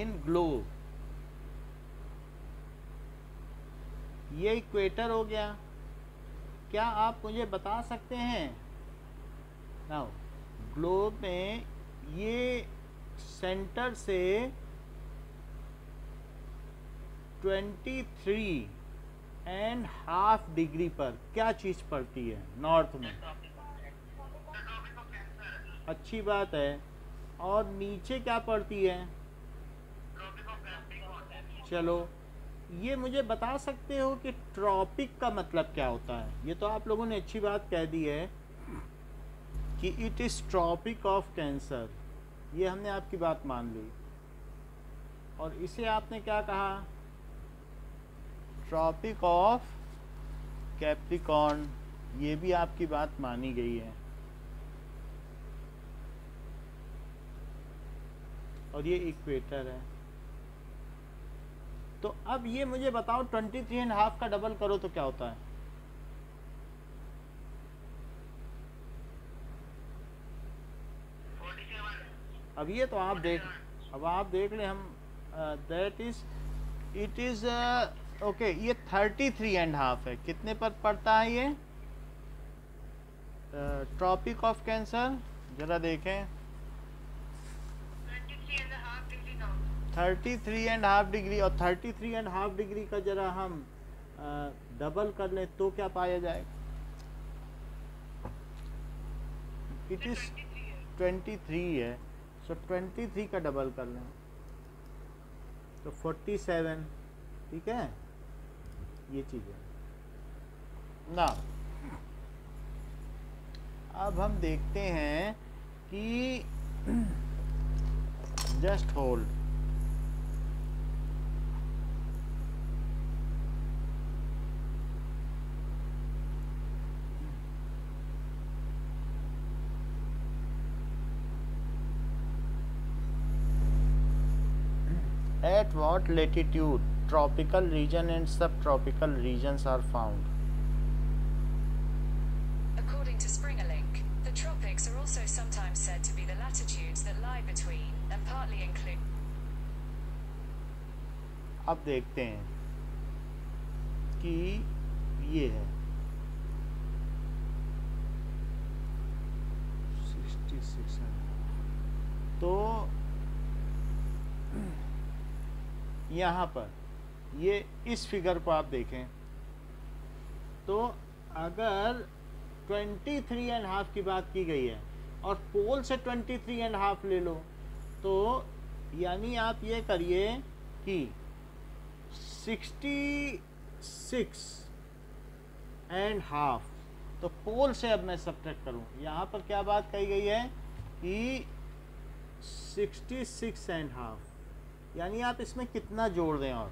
इन globe ये equator हो गया। क्या आप मुझे बता सकते हैं? नाउ ग्लोब में ये सेंटर से 23 एंड हाफ़ डिग्री पर क्या चीज़ पड़ती है? नॉर्थ में। अच्छी बात है। और नीचे क्या पड़ती है? चलो। ये मुझे बता सकते हो कि ट्रॉपिक का मतलब क्या होता है? ये तो आप लोगों ने अच्छी बात कह दी है कि it is Tropic of Cancer ये हमने आपकी बात मान ली। और इसे आपने क्या कहा? ट्रॉपिक ऑफ़ कैप्रिकॉर्न ये भी आपकी बात मानी गई है। और ये इक्वेटर है। तो अब ये मुझे बताओ ट्वेंटी थ्री एंड हाफ़ का डबल करो तो क्या होता है? अब ये तो आप देख अब आप देख ले हम that is it is okay ये थर्टी थ्री एंड हाफ़ है। कितने पर पड़ता है ये? ट्रॉपिक ऑफ़ कैंसर जरा देखें। Thirty three and half degree और thirty three and half degree का जरा हम डबल कर लें तो क्या पाया जाएगा इट इज़ ट्वेंटी थ्री है सो ट्वेंटी थ्री का डबल कर लें। तो फोर्टी सेवन ठीक है? ये चीज़ है। ना अब हम देखते हैं कि just hold At what latitude tropical region and subtropical regions are found? According to Springerlink, the tropics are also sometimes said to be the latitudes that lie between and partly include. अब देखते हैं कि ये है यहाँ पर। ये इस फिगर को आप देखें। तो अगर 23 एंड हाफ़ की बात की गई है, और पोल से 23 एंड हाफ़ ले लो तो यानी आप ये करिए कि 66 एंड हाफ़ तो पोल से अब मैं सब्ट्रैक्ट करूँ। यहाँ पर क्या बात कही गई है कि 66 एंड हाफ़ यानी आप इसमें कितना जोड़ दें और?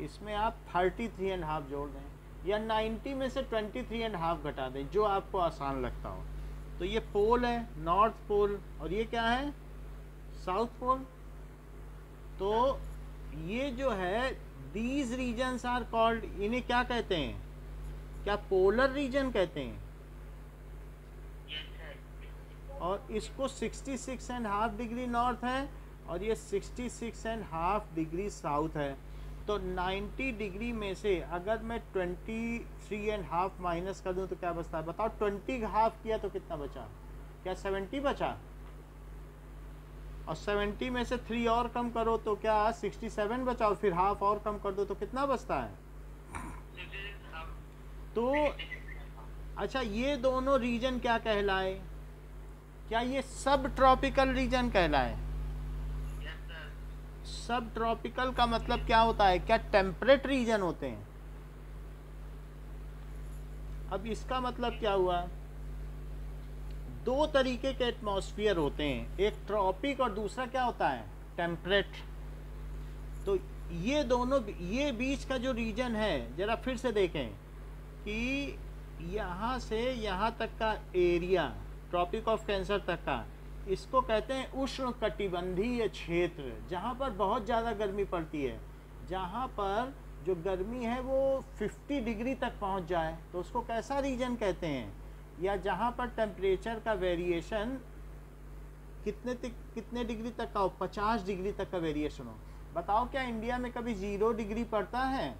इसमें आप 33 एंड हाफ़ जोड़ दें या 90 में से 23 एंड हाफ़ घटा दें जो आपको आसान लगता हो। तो ये पोल है नॉर्थ पोल और ये क्या है? साउथ पोल तो ये जो है दीज रीजन्स आर कॉल्ड इन्हें क्या कहते हैं? क्या पोलर रीजन कहते हैं? और इसको 66 एंड हाफ़ डिग्री नॉर्थ है और ये 66 एंड हाफ़ डिग्री साउथ है। तो 90 डिग्री में से अगर मैं 23 एंड हाफ़ माइनस कर दूँ तो क्या बचता है? बताओ 20 हाफ़ किया तो कितना बचा? क्या 70 बचा? और 70 में से थ्री और कम करो तो क्या 67 बचा और फिर हाफ़ और कम कर दो तो कितना बचता है? तो अच्छा ये दोनों रीजन क्या कहलाए? क्या ये सब ट्रॉपिकल रीजन कहलाए? सब ट्रॉपिकल का मतलब क्या होता है? क्या टेम्परेट रीजन होते हैं? अब इसका मतलब क्या हुआ? दो तरीके के एटमॉस्फेयर होते हैं। एक ट्रॉपिक और दूसरा क्या होता है? टेम्परेट तो ये दोनों ये बीच का जो रीजन है, जरा फिर से देखें कि यहाँ से यहाँ तक का एरिया ट्रॉपिक ऑफ़ कैंसर तक का इसको कहते हैं उष्ण कटिबंधीय क्षेत्र, जहाँ पर बहुत ज़्यादा गर्मी पड़ती है। जहाँ पर जो गर्मी है वो 50 डिग्री तक पहुँच जाए तो उसको कैसा रीजन कहते हैं? या जहाँ पर टेम्परेचर का वेरिएशन कितने तक कितने डिग्री तक का हो? पचास डिग्री तक का वेरिएशन हो। बताओ क्या इंडिया में कभी ज़ीरो डिग्री पड़ता है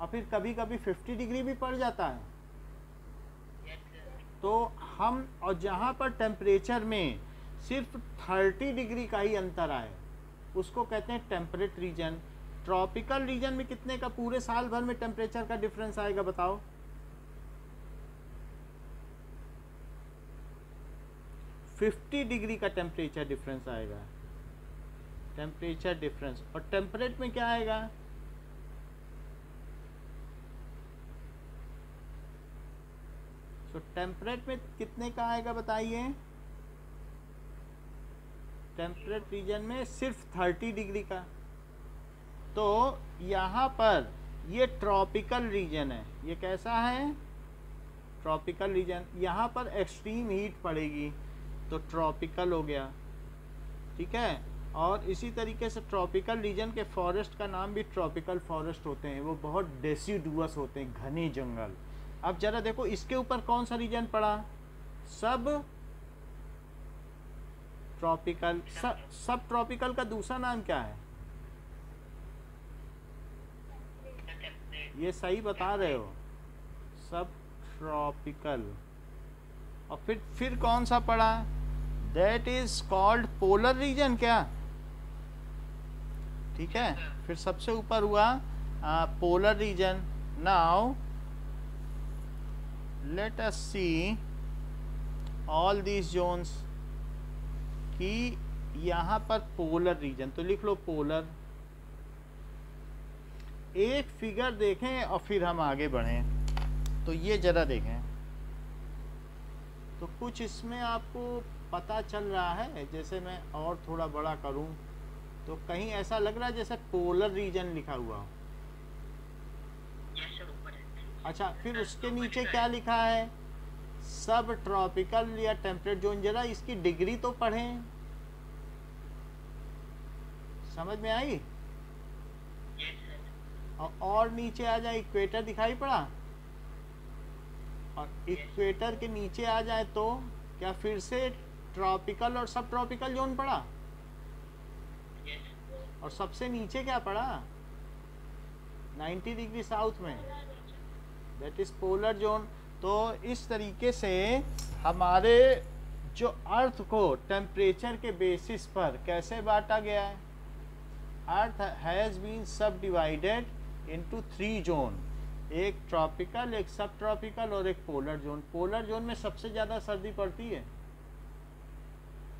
और फिर कभी कभी फिफ्टी डिग्री भी पड़ जाता है? तो हम, और जहाँ पर टेम्परेचर में सिर्फ़ थर्टी डिग्री का ही अंतर आए। उसको कहते हैं टेम्परेट रीजन। ट्रॉपिकल रीजन में कितने का? पूरे साल भर में टेम्परेचर का डिफरेंस आएगा, बताओ। फिफ्टी डिग्री का टेम्परेचर डिफरेंस आएगा। टेम्परेचर डिफरेंस और टेम्परेट में क्या आएगा? सो टेम्परेट में कितने का आएगा, बताइए। टेम्परेट रीजन में सिर्फ़ थर्टी डिग्री का। तो यहाँ पर ये ट्रॉपिकल रीजन है। ये कैसा है? Tropical region. यहाँ पर एक्सट्रीम हीट पड़ेगी तो ट्रॉपिकल हो गया। ठीक है? और इसी तरीके से ट्रॉपिकल रीजन के फॉरेस्ट का नाम भी ट्रॉपिकल फॉरेस्ट होते हैं। वो बहुत डेसीडुअस होते हैं, घने जंगल। अब जरा देखो, इसके ऊपर कौन सा रीजन पड़ा? सब ट्रॉपिकल सब ट्रॉपिकल का दूसरा नाम क्या है? ये सही बता रहे हो। सब ट्रॉपिकल और फिर फिर कौन सा पड़ा? That is called polar region क्या? ठीक है? फिर सबसे ऊपर हुआ polar region now let us see all these zones कि यहाँ पर पोलर रीजन तो लिख लो पोलर एक फिगर देखें और फिर हम आगे बढ़ें। तो ये जरा देखें। तो कुछ इसमें आपको पता चल रहा है जैसे मैं और थोड़ा बड़ा करूँ तो कहीं ऐसा लग रहा है जैसे पोलर रीजन लिखा हुआ हो। अच्छा फिर उसके नीचे क्या लिखा है? सब ट्रॉपिकल या टेम्परेट जोन जरा इसकी डिग्री तो पढ़ें। समझ में आई? और, और नीचे आ जाए इक्वेटर दिखाई पड़ा? और इक्वेटर के नीचे आ जाए तो क्या फिर से ट्रॉपिकल और सब ट्रॉपिकल जोन पड़ा? और सबसे नीचे क्या पड़ा? 90 डिग्री साउथ में। दैट इज़ पोलर जोन तो इस तरीके से हमारे जो अर्थ को टेम्परेचर के बेसिस पर कैसे बांटा गया है? Earth has been subdivided into three zone एक ट्रॉपिकल एक सब ट्रॉपिकल और एक पोलर जोन पोलर जोन में सबसे ज़्यादा सर्दी पड़ती है।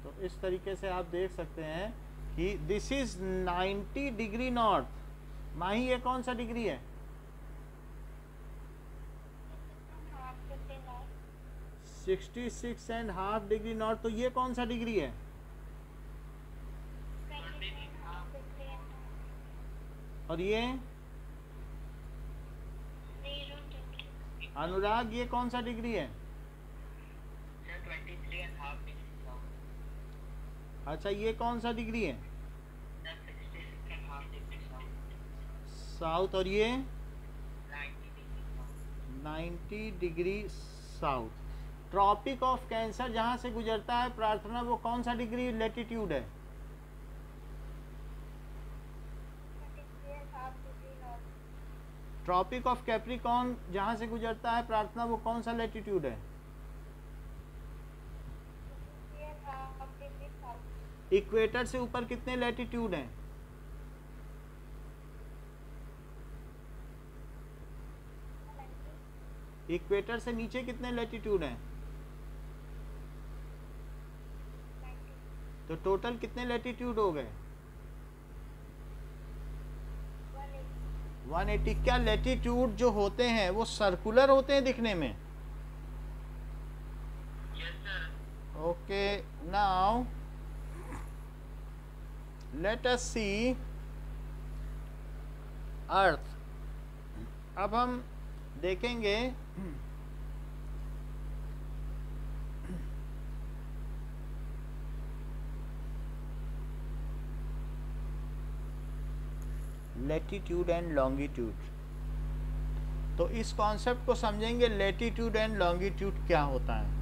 तो इस तरीके से आप देख सकते हैं कि दिस इज़ 90 डिग्री नॉर्थ माही ये कौन सा डिग्री है? Sixty six and half degree north तो ये कौन सा डिग्री है? और ये? अनुराग, ये कौन सा डिग्री है? अच्छा ये कौन सा डिग्री है? साउथ, और ये? 90 degree south. Tropic of Cancer जहाँ से गुजरता है, प्रार्थना, वो कौन सा डिग्री लेटीट्यूड है? ट्रॉपिक ऑफ़ कैप्रिकॉन जहाँ से गुजरता है, प्रार्थना, वो कौन सा लेटीट्यूड है? इक्वेटर से ऊपर कितने लेटीट्यूड हैं? इक्वेटर से नीचे कितने लेटीट्यूड हैं? तो टोटल कितने लेटीट्यूड हो गए? 180 क्या लेटीट्यूड जो होते हैं वो सर्कुलर होते हैं दिखने में? Okay now let us see earth अब हम देखेंगे लेटीट्यूड एंड लॉन्गिट्यूड तो इस कॉन्सेप्ट को समझेंगे लेटीट्यूड एंड लॉन्गिट्यूड क्या होता है?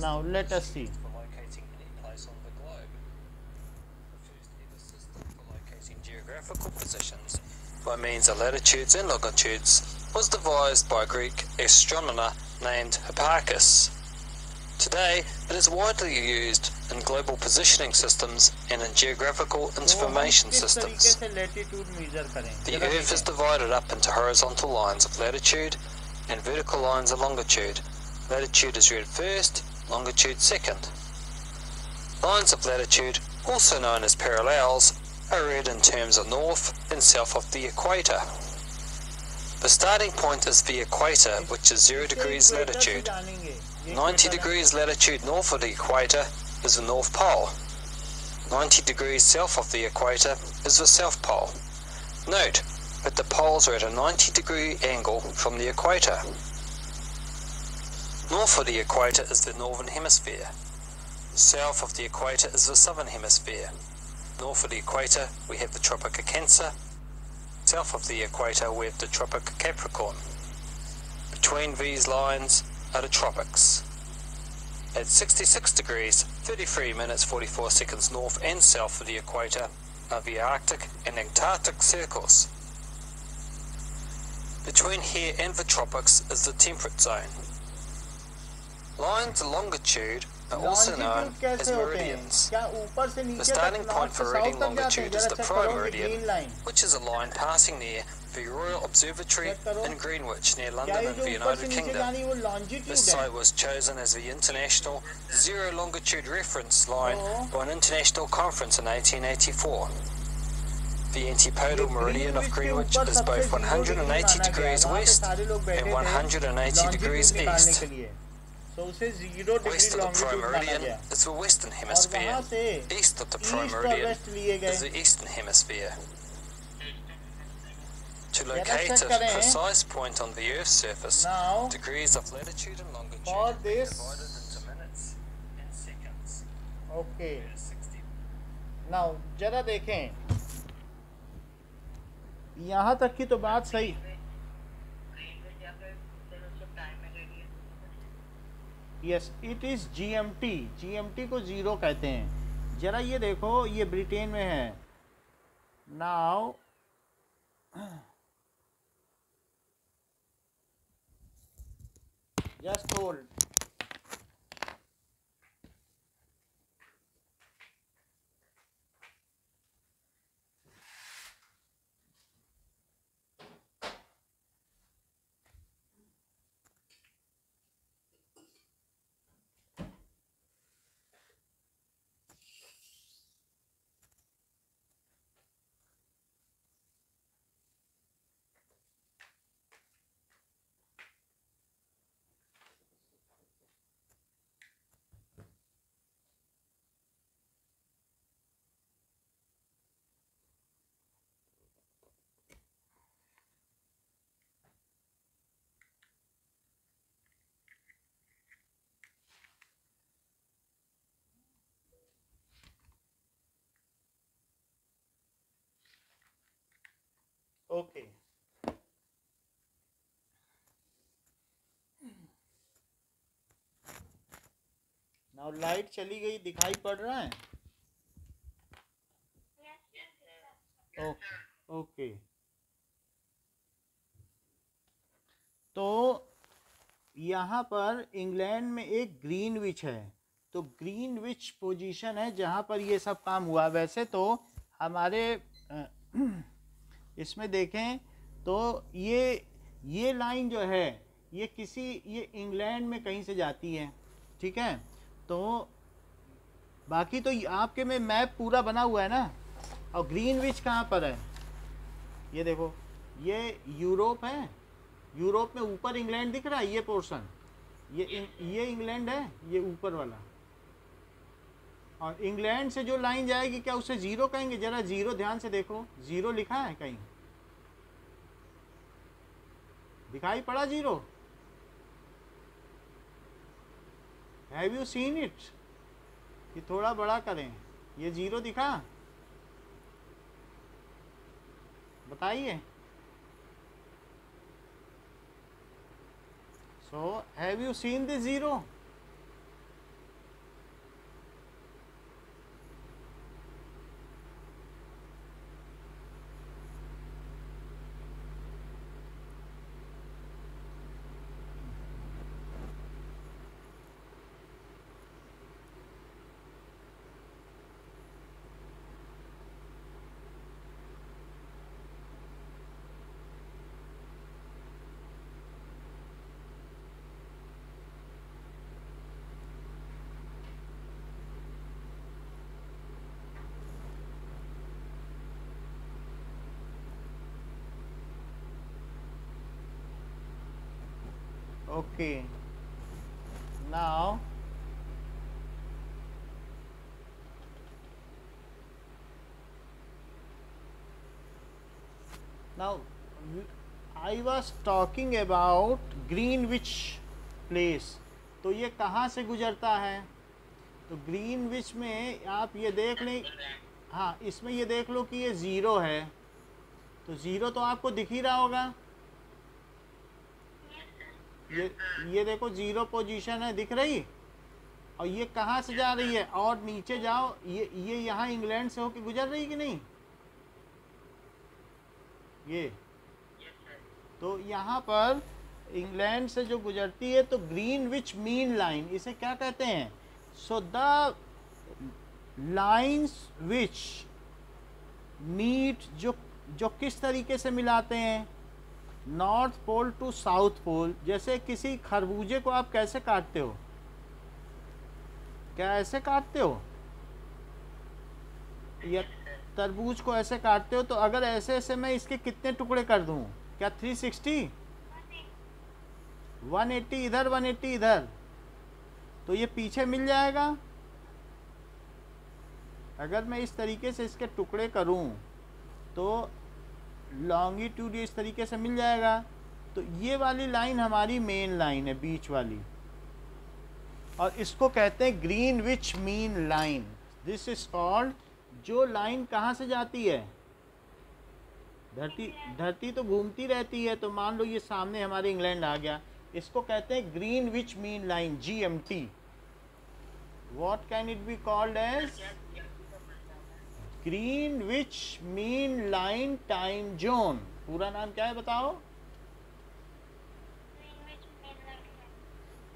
Now let us see. geographical positions by means of latitudes and longitudes was devised by a Greek astronomer named Hipparchus. Today, it is widely used in global positioning systems and in geographical oh, information systems. The Earth is divided up into horizontal lines of latitude and vertical lines of longitude. Latitude is read first longitude second. Lines of latitude, also known as parallels, are read in terms of north and south of the equator. The starting point is the equator, which is 0 degrees latitude. 90 degrees latitude north of the equator is the North Pole. 90 degrees south of the equator is the South Pole. Note that the poles are at a 90 degree angle from the equator. North of the equator is the Northern Hemisphere. South of the equator is the Southern Hemisphere. North of the equator we have the Tropic of Cancer. South of the equator we have the Tropic of Capricorn. Between these lines are the tropics. At 66 degrees, 33 minutes 44 seconds north and south of the equator are the Arctic and Antarctic circles. Between here and the tropics is the temperate zone. Lines of longitude are also known as meridians. The starting point for reading longitude is the prime meridian, which is a line passing near the Royal Observatory in Greenwich near London in the United Kingdom. This site was chosen as the International Zero Longitude Reference Line by an international conference in 1884. The antipodal meridian of Greenwich is both 180 degrees west and 180 degrees east. के लिए। तो उसे zero degree West of the prime longitude माना meridian गया। is the western और hemisphere. वहाँ से East of the prime east और meridian west लिए is गए। the eastern hemisphere. To जरा locate check a करें। precise point on the Earth's surface, Now, degrees of latitude and longitude For are this- divided into minutes and seconds. okay. 60 Now, जरा देखें यहाँ तक की तो बात सही yes it is GMT GMT को ज़ीरो कहते हैं। जरा ये देखो, ये ब्रिटेन में है। Now just hold okay now light चली गई दिखाई पड़ रहा है? ओके ओके तो यहाँ पर इंग्लैंड में एक ग्रीन विच है। तो ग्रीन विच पोजीशन है जहाँ पर ये सब काम हुआ। वैसे तो हमारे इसमें देखें तो ये ये लाइन जो है, ये किसी, ये इंग्लैंड में कहीं से जाती है, ठीक है? तो बाकी तो आपके में मैप पूरा बना हुआ है ना? और ग्रीनविच कहाँ पर है? ये देखो, ये यूरोप है। यूरोप में ऊपर इंग्लैंड दिख रहा है, ये पोर्शन। ये ये इंग्लैंड है, ये ऊपर वाला। और इंग्लैंड से जो लाइन जाएगी, क्या उसे ज़ीरो कहेंगे? जरा ज़ीरो ध्यान से देखो। ज़ीरो लिखा है कहीं। दिखाई पड़ा zero? Have you seen it ये थोड़ा बड़ा करें। ये ज़ीरो दिखा? बताइए। So have you seen this zero okay. Now now, i was talking about greenwich place. तो ये कहाँ से गुजरता है? तो ग्रीनविच में आप ये देख लें हाँ इसमें ये देख लो कि ये ज़ीरो है। तो ज़ीरो तो आपको दिख ही रहा होगा। ये ये देखो ज़ीरो पोजीशन है, दिख रही? और ये कहाँ से जा रही है? और नीचे जाओ, ये ये यहाँ इंग्लैंड से होके गुजर रही कि नहीं? ये। तो यहाँ पर इंग्लैंड से जो गुजरती है तो ग्रीन विच मीन लाइन, इसे क्या कहते हैं? So the lines which meet जो जो किस तरीके से मिलाते हैं? North pole to south pole, जैसे किसी खरबूजे को आप कैसे काटते हो? क्या ऐसे काटते हो? या तरबूज को ऐसे काटते हो तो अगर ऐसे ऐसे मैं इसके कितने टुकड़े कर दूँ? क्या 360 180 इधर 180 इधर। तो ये पीछे मिल जाएगा? अगर मैं इस तरीके से इसके टुकड़े करूँ तो लॉन्गिट्यूड इस तरीके से मिल जाएगा। तो ये वाली लाइन हमारी मेन लाइन है बीच वाली। और इसको कहते हैं Greenwich mean line this is called जो लाइन कहाँ से जाती है? धरती धरती तो घूमती रहती है तो मान लो ये सामने हमारे इंग्लैंड आ गया। इसको कहते हैं Greenwich mean line G M T what can it be called as Greenwich mean line time zone पूरा नाम क्या है बताओ?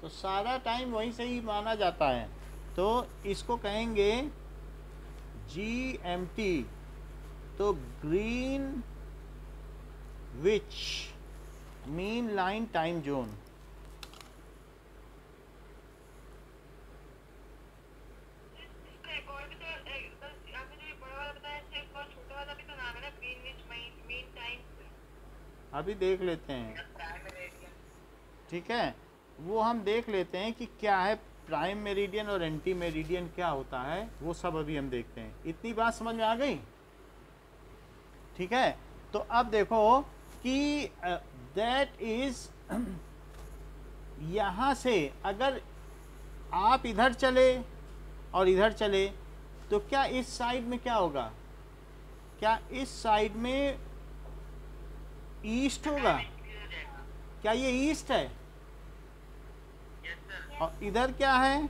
तो सारा टाइम वहीं से ही माना जाता है। तो इसको कहेंगे जी एम टी तो Greenwich mean line time zone अभी देख लेते हैं। ठीक है? वो हम देख लेते हैं कि क्या है, प्राइम मेरिडियन और एंटी मेरिडियन क्या होता है, वो सब अभी हम देखते हैं। इतनी बात समझ में आ गई? ठीक है? तो अब देखो कि दैट इज़ यहाँ से अगर आप इधर चले और इधर चले तो क्या इस साइड में क्या होगा? क्या इस साइड में ईस्ट होगा? क्या ये ईस्ट है? और इधर क्या है?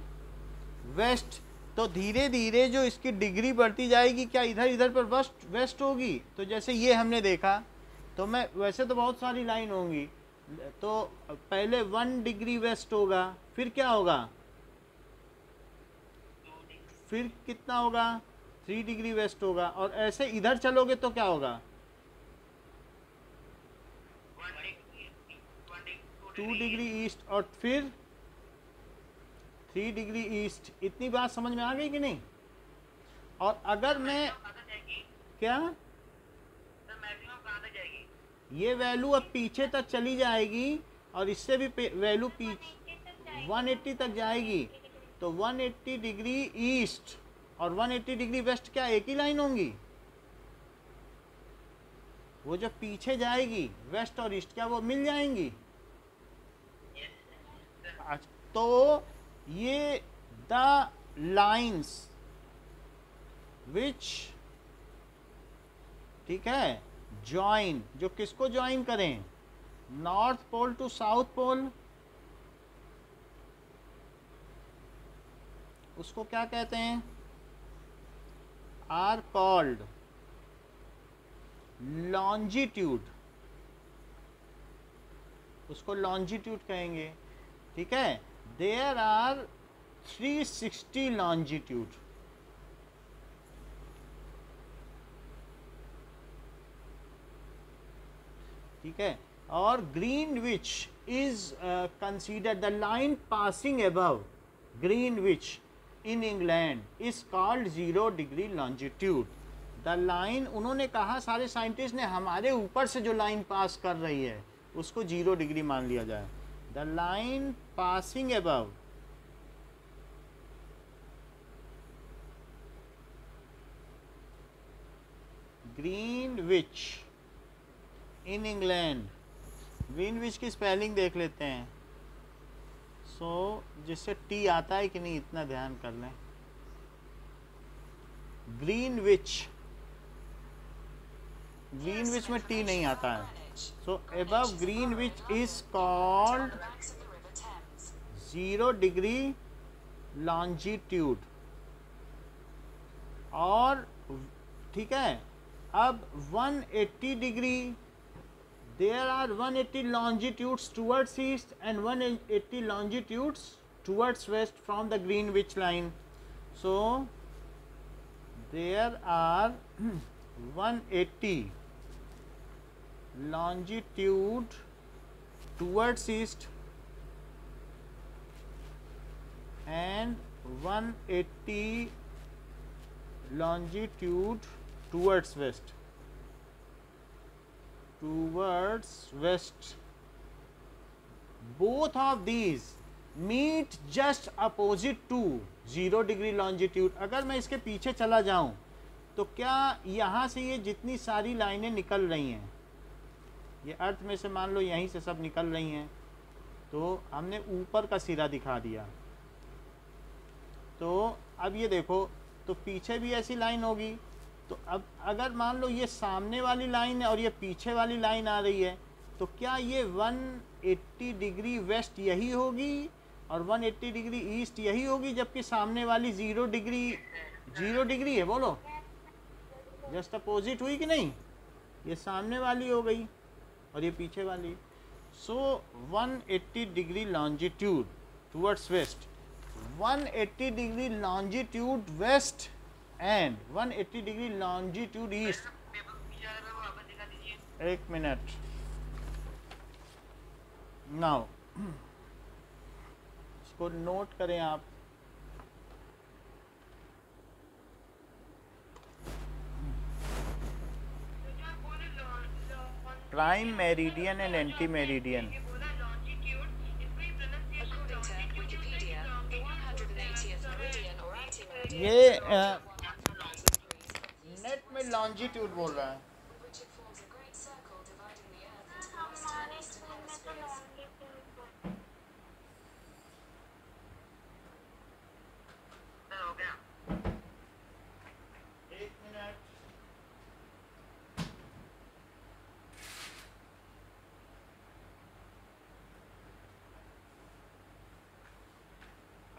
वेस्ट। तो धीरे धीरे जो इसकी डिग्री बढ़ती जाएगी, क्या इधर इधर पर वेस्ट वेस्ट होगी? तो जैसे ये हमने देखा तो मैं, वैसे तो बहुत सारी लाइन होंगी। तो पहले वन डिग्री वेस्ट होगा, फिर क्या होगा? फिर कितना होगा? थ्री डिग्री वेस्ट होगा। और ऐसे इधर चलोगे तो क्या होगा? टू डिग्री ईस्ट और फिर थ्री डिग्री ईस्ट इतनी बात समझ में आ गई कि नहीं? और अगर मैं क्या? ये वैल्यू अब पीछे तक चली जाएगी और इससे भी वैल्यू पीछे 180 तक जाएगी। तो 180 डिग्री ईस्ट और 180 डिग्री वेस्ट क्या एक ही लाइन होंगी? वो जो पीछे जाएगी वेस्ट और ईस्ट क्या वो मिल जाएँगी? तो ये द लाइंस विच ठीक है ज्वाइन जो किसको ज्वाइन करें? North pole to south pole उसको क्या कहते हैं? आर कॉल्ड लॉन्जिट्यूड उसको लॉन्जिट्यूड कहेंगे। ठीक है? देयर आर 360 लॉन्जिट्यूड ठीक है? और Greenwich is consider the line passing above Greenwich in England is called zero degree longitude the line उन्होंने कहा, सारे साइंटिस्ट ने हमारे ऊपर से जो लाइन पास कर रही है, उसको ज़ीरो डिग्री मान लिया जाए। The line passing above. Greenwich in England Greenwich की स्पेलिंग देख लेते हैं। सो so, जिससे टी आता है कि नहीं इतना ध्यान कर लें। ग्रीनविच ग्रीनविच में टी नहीं आता है। So above Greenwich is called banks of the River Thames. Zero degree longitude और ठीक है, अब 180 degree there are 180 eighty longitudes towards east and 180 eighty longitudes towards west from the Greenwich line so there are 180 eighty longitude towards east and eighty longitude towards west towards west both of these meet just opposite to zero degree longitude अगर मैं इसके पीछे चला जाऊँ तो क्या यहाँ से ये जितनी सारी लाइनें निकल रही हैं, ये अर्थ में से मान लो यहीं से सब निकल रही हैं तो हमने ऊपर का सिरा दिखा दिया। तो अब ये देखो तो पीछे भी ऐसी लाइन होगी। तो अब अगर मान लो ये सामने वाली लाइन है और ये पीछे वाली लाइन आ रही है तो क्या ये 180 डिग्री वेस्ट यही होगी और 180 डिग्री ईस्ट यही होगी जबकि सामने वाली ज़ीरो डिग्री ज़ीरो डिग्री है? बोलो। जस्ट अपोजिट हुई कि नहीं? ये सामने वाली हो गई और ये पीछे वाली। So so, 180 degree longitude towards west. 180 degree longitude west and 180 degree longitude east एक मिनट। नाउ इसको नोट करें आप। Prime meridian and anti meridian ये 190 degrees नेट में लॉन्जिट्यूड बोल रहा है with which it forms a great circle dividing the Earth into the western and eastern hemispheres. एक मिनट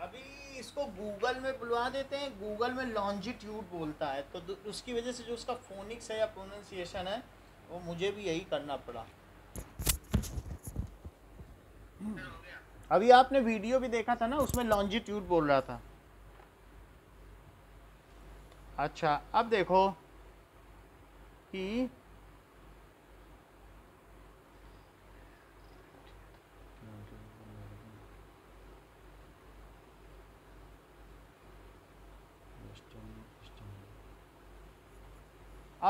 अभी इसको गूगल में बुलवा देते हैं, गूगल में लॉन्जिट्यूड बोलता है। तो उसकी वजह से जो उसका फोनिक्स है या प्रोनाउंसिएशन है, वो मुझे भी यही करना पड़ा। अभी आपने वीडियो भी देखा था ना, उसमें लॉन्जिट्यूड बोल रहा था। अच्छा अब देखो कि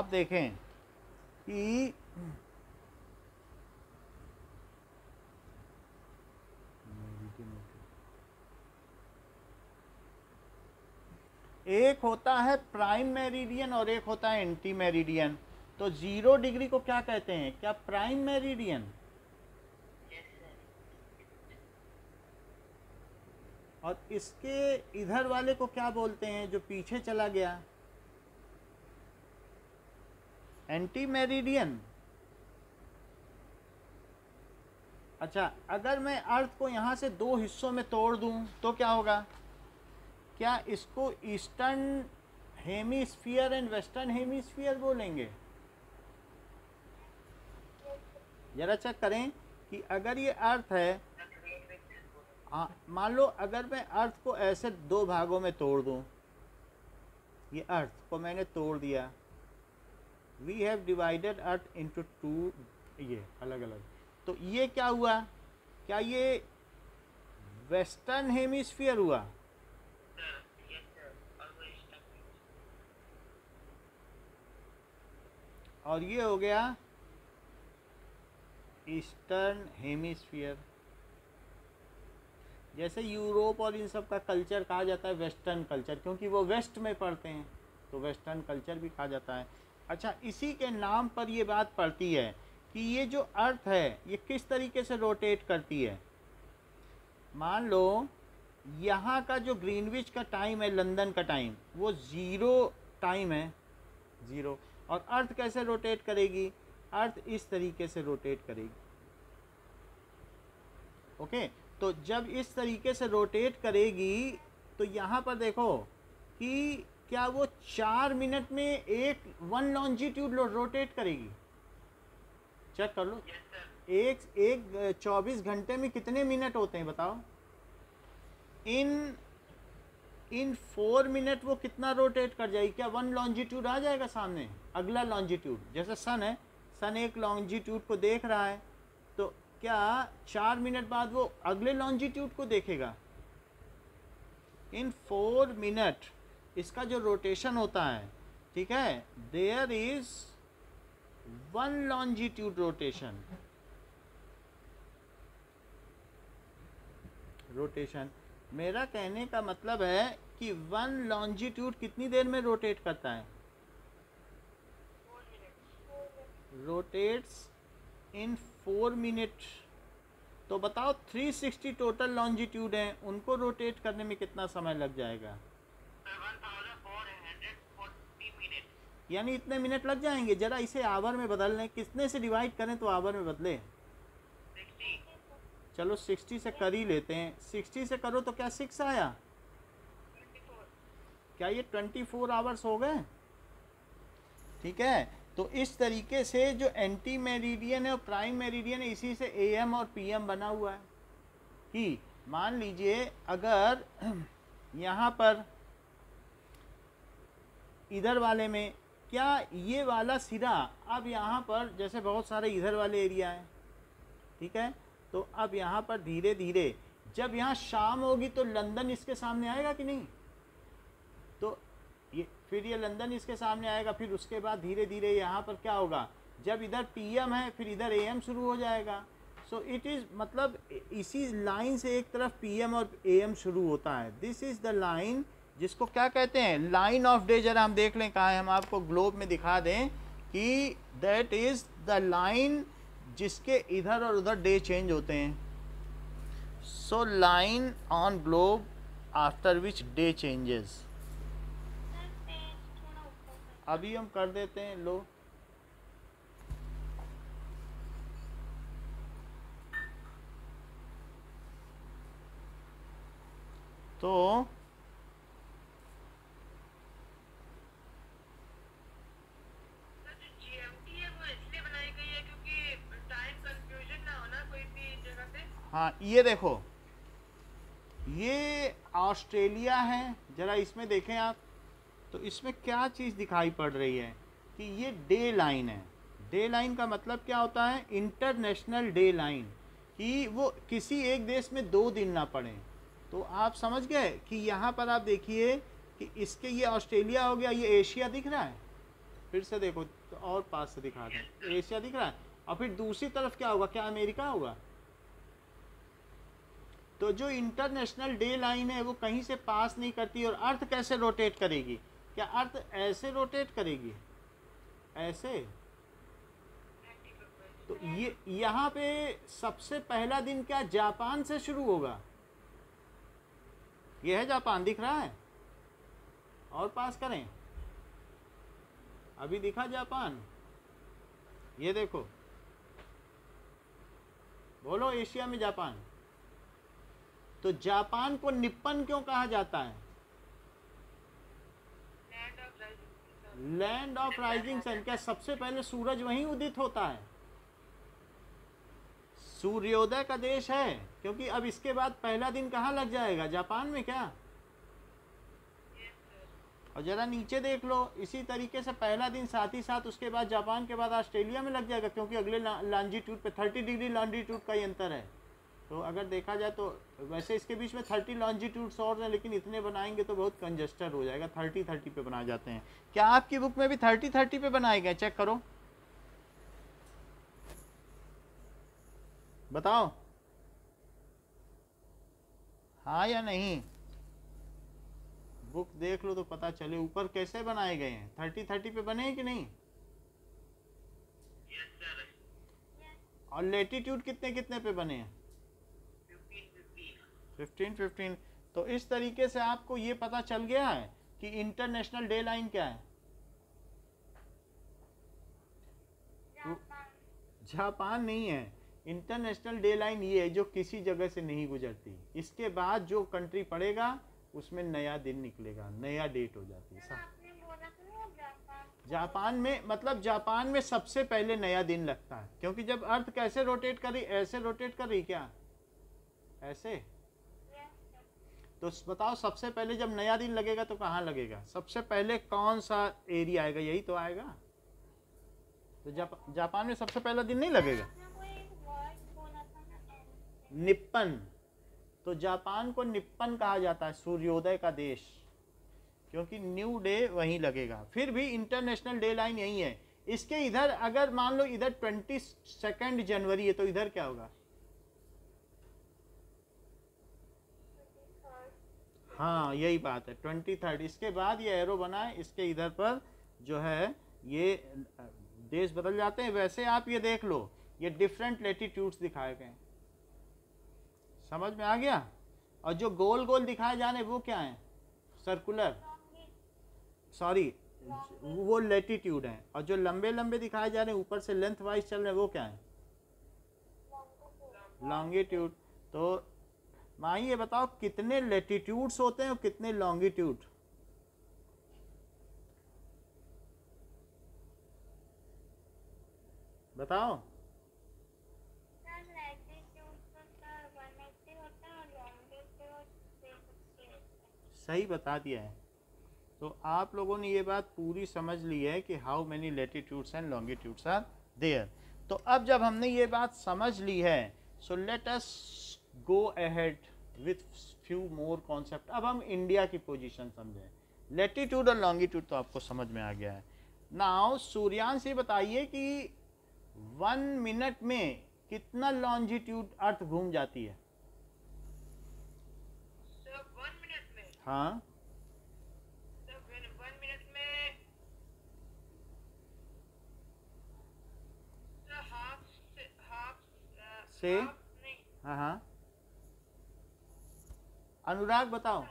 अब देखें कि एक होता है प्राइम मेरिडियन और एक होता है एंटी मेरिडियन। तो ज़ीरो डिग्री को क्या कहते हैं? क्या प्राइम मेरिडियन? और इसके इधर वाले को क्या बोलते हैं जो पीछे चला गया? एंटी मेरिडियन अच्छा अगर मैं अर्थ को यहाँ से दो हिस्सों में तोड़ दूँ तो क्या होगा? क्या इसको eastern hemisphere and western hemisphere बोलेंगे? जरा चेक करें कि अगर ये अर्थ है हाँ मान लो अगर मैं अर्थ को ऐसे दो भागों में तोड़ दूँ, ये अर्थ को मैंने तोड़ दिया we have divided earth into two ये अलग अलग तो ये क्या हुआ? क्या ये वेस्टर्न हेमिस्फीयर हुआ? और ये हो गया ईस्टर्न हेमिस्फीयर जैसे यूरोप और इन सब का कल्चर कहा जाता है वेस्टर्न कल्चर, क्योंकि वो वेस्ट में पढ़ते हैं तो वेस्टर्न कल्चर भी कहा जाता है। अच्छा इसी के नाम पर ये बात पड़ती है कि ये जो अर्थ है, ये किस तरीके से रोटेट करती है? मान लो, यहाँ का जो ग्रीनविच का टाइम है लंदन का टाइम वो ज़ीरो टाइम है ज़ीरो और अर्थ कैसे रोटेट करेगी? अर्थ इस तरीके से रोटेट करेगी। ओके तो जब इस तरीके से रोटेट करेगी तो यहाँ पर देखो कि क्या वो चार मिनट में एक वन लॉन्जिट्यूड रोटेट करेगी? चेक कर लो। एक एक चौबीस घंटे में कितने मिनट होते हैं बताओ? इन इन फोर मिनट वो कितना रोटेट कर जाएगी? क्या वन लॉन्जिट्यूड आ जाएगा सामने? अगला लॉन्जिट्यूड जैसे सन है सन एक लॉन्जिट्यूड को देख रहा है तो क्या चार मिनट बाद वो अगले लॉन्जिट्यूड को देखेगा? इन फोर मिनट इसका जो रोटेशन होता है, ठीक है? There is one longitude rotation rotation मेरा कहने का मतलब है कि वन लॉन्जिट्यूड कितनी देर में रोटेट करता है? रोटेट्स इन फोर मिनट तो बताओ 360 टोटल लॉन्जिट्यूड हैं, उनको रोटेट करने में कितना समय लग जाएगा? यानी इतने मिनट लग जाएँगे जरा इसे आवर में बदल लें कितने से डिवाइड करें तो आवर में बदले। चलो 60 से कर ही लेते हैं। 60 से करो तो क्या सिक्स आया? क्या ये 24 आवर्स हो गए? ठीक है? तो इस तरीके से जो एंटी मेरिडियन है और प्राइम मेरिडियन है इसी से एम और पीएम बना हुआ है। कि मान लीजिए अगर यहाँ पर इधर वाले में क्या ये वाला सिरा अब यहाँ पर, जैसे बहुत सारे इधर वाले एरिया हैं, ठीक है? तो अब यहाँ पर धीरे धीरे, जब यहाँ शाम होगी तो लंदन इसके सामने आएगा कि नहीं? तो ये, फिर ये लंदन इसके सामने आएगा, फिर उसके बाद धीरे धीरे यहाँ पर क्या होगा? जब इधर पीएम है, फिर इधर एएम शुरू हो जाएगा। सो इट इज़ मतलब इसी लाइन से एक तरफ़ पीएम और एएम शुरू होता है। दिस इज़ द लाइन जिसको क्या कहते हैं लाइन ऑफ़ डे जरा हम देख लें कहा है, हम आपको ग्लोब में दिखा दें कि दैट इज़ द लाइन जिसके इधर और उधर डे चेंज होते हैं। So line on globe after which day changes अभी हम कर देते हैं लो तो हाँ ये देखो। ये ऑस्ट्रेलिया है, ज़रा इसमें देखें आप। तो इसमें क्या चीज़ दिखाई पड़ रही है कि ये डे लाइन है। डे लाइन का मतलब क्या होता है? इंटरनेशनल डे लाइन, कि वो किसी एक देश में दो दिन ना पड़े। तो आप समझ गए कि यहाँ पर आप देखिए कि इसके ये ऑस्ट्रेलिया हो गया, ये एशिया दिख रहा है। फिर से देखो तो और पास से दिखा दें। एशिया दिख रहा है। और फिर दूसरी तरफ़ क्या होगा? क्या अमेरिका होगा? तो जो इंटरनेशनल डे लाइन है, वो कहीं से पास नहीं करती और अर्थ कैसे रोटेट करेगी? क्या अर्थ ऐसे रोटेट करेगी? ऐसे? तो ये, यहाँ पे सबसे पहला दिन क्या जापान से शुरू होगा? ये है जापान, दिख रहा है? और पास करें। अभी दिखा जापान। ये देखो। बोलो एशिया में जापान। तो जापान को निप्पन क्यों कहा जाता है? लैंड ऑफ़ राइजिंग सन क्या सबसे पहले सूरज वहीं उदित होता है? सूर्योदय का देश है क्योंकि अब इसके बाद पहला दिन कहाँ लग जाएगा? जापान में क्या? और ज़रा नीचे देख लो इसी तरीके से पहला दिन साथ ही साथ उसके बाद जापान के बाद ऑस्ट्रेलिया में लग जाएगा क्योंकि अगले लॉन्जिट्यूड पे थर्टी डिग्री लॉन्जिट्यूड का ही अंतर है। तो अगर देखा जाए तो वैसे इसके बीच में थर्टी लॉन्जिट्यूड्स और हैं लेकिन इतने बनाएँगे तो बहुत कंजस्टर हो जाएगा। थर्टी थर्टी पे बनाए जाते हैं। क्या आपकी बुक में भी थर्टी थर्टी पे बनाए गए? चेक करो। बताओ। हाँ या नहीं? बुक देख लो तो पता चले। ऊपर कैसे बनाए गए हैं? थर्टी थर्टी पे बने कि नहीं? सर और लेटीट्यूड कितने कितने पे बने हैं? फिफ्टीन फिफ्टीन तो इस तरीके से आपको ये पता चल गया है कि इंटरनेशनल डे लाइन क्या है। जापान नहीं है। इंटरनेशनल डे लाइन ये है जो किसी जगह से नहीं गुजरती। इसके बाद जो कंट्री पड़ेगा, उसमें नया दिन निकलेगा, नया डेट हो जाती है। जापान में मतलब जापान में सबसे पहले नया दिन लगता है। क्योंकि जब अर्थ कैसे रोटेट कर ऐसे रोटेट कर रही क्या? ऐसे। तो बताओ सबसे पहले जब नया दिन लगेगा तो कहाँ लगेगा? सबसे पहले कौन सा एरिया आएगा? यही तो आएगा। तो जाप, जापान में सबसे पहला दिन नहीं लगेगा? निप्पन। तो जापान को निप्पन कहा जाता है सूर्योदय का देश। क्योंकि न्यू डे वहीं लगेगा। फिर भी इंटरनेशनल डे लाइन यही है। इसके इधर अगर मान लो इधर ट्वेंटी सेकेंड जनवरी है तो इधर क्या होगा? हाँ यही बात है। ट्वेंटी थर्ड, इसके बाद ये एरो बना है इसके इधर पर जो है, ये देश बदल जाते हैं। वैसे आप ये देख लो, ये डिफरेंट लेटीट्यूड्स दिखाए गए समझ में आ गया? और जो गोल गोल दिखाए जा रहे वो क्या है? सर्कुलर सॉरी वो लेटीट्यूड है। और जो लंबे लंबे दिखाए जा रहे हैं, ऊपर से लेंथ वाइज चल रहे हैं, वो क्या है? लॉन्गिट्यूड तो माँ, ये बताओ, कितने लेटीट्यूड्स होते हैं और कितने लॉन्गिट्यूड बताओ। सर लैटिट्यूड सर 180 होता और लॉन्गिट्यूड 360 होता सही बता दिया है। तो आप लोगों ने ये बात पूरी समझ ली है कि how many latitudes and longitudes are there तो अब जब हमने ये बात समझ ली है so let us go ahead with few more concept अब हम इंडिया की पोजीशन समझें। लेटीट्यूड और लॉन्गिट्यूड तो आपको समझ में आ गया है। नाउ सूर्यांश ये बताइए कि वन मिनट में कितना लॉन्जिट्यूड अर्थ घूम जाती है? हाँ। में? से से? हाँ हाँ। अनुराग बताओ।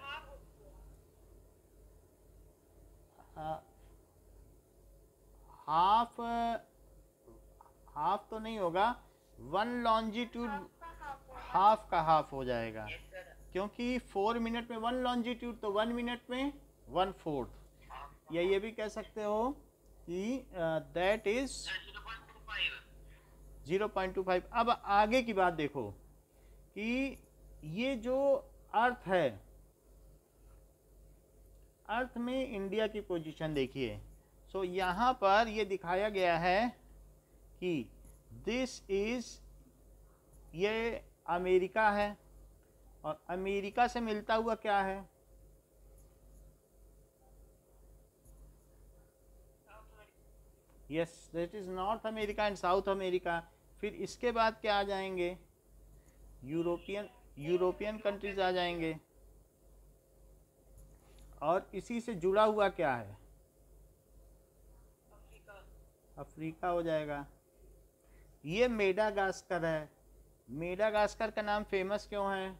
हाफ़ हाफ़ तो नहीं होगा। वन लॉन्जिट्यूड हाफ़ का हाफ़ हो जाएगा। क्योंकि फोर मिनट में वन लॉन्जिट्यूड तो वन मिनट में वन फोर्थ या ये भी कह सकते हो कि that is zero point two five अब आगे की बात देखो कि ये जो अर्थ है। अर्थ में इंडिया की पोजीशन देखिए। सो so, यहाँ पर ये दिखाया गया है कि दिस इज़ ये अमेरिका है। और अमेरिका से मिलता हुआ क्या है? Yes that is North America and South America फिर इसके बाद क्या आ जाएँगे? यूरोपियन यूरोपियन कंट्रीज़ आ जाएँगे। और इसी से जुड़ा हुआ क्या है? अफ्रीका हो जाएगा। ये मेडागास्कर है। मेडागास्कर का नाम फ़ेमस क्यों है?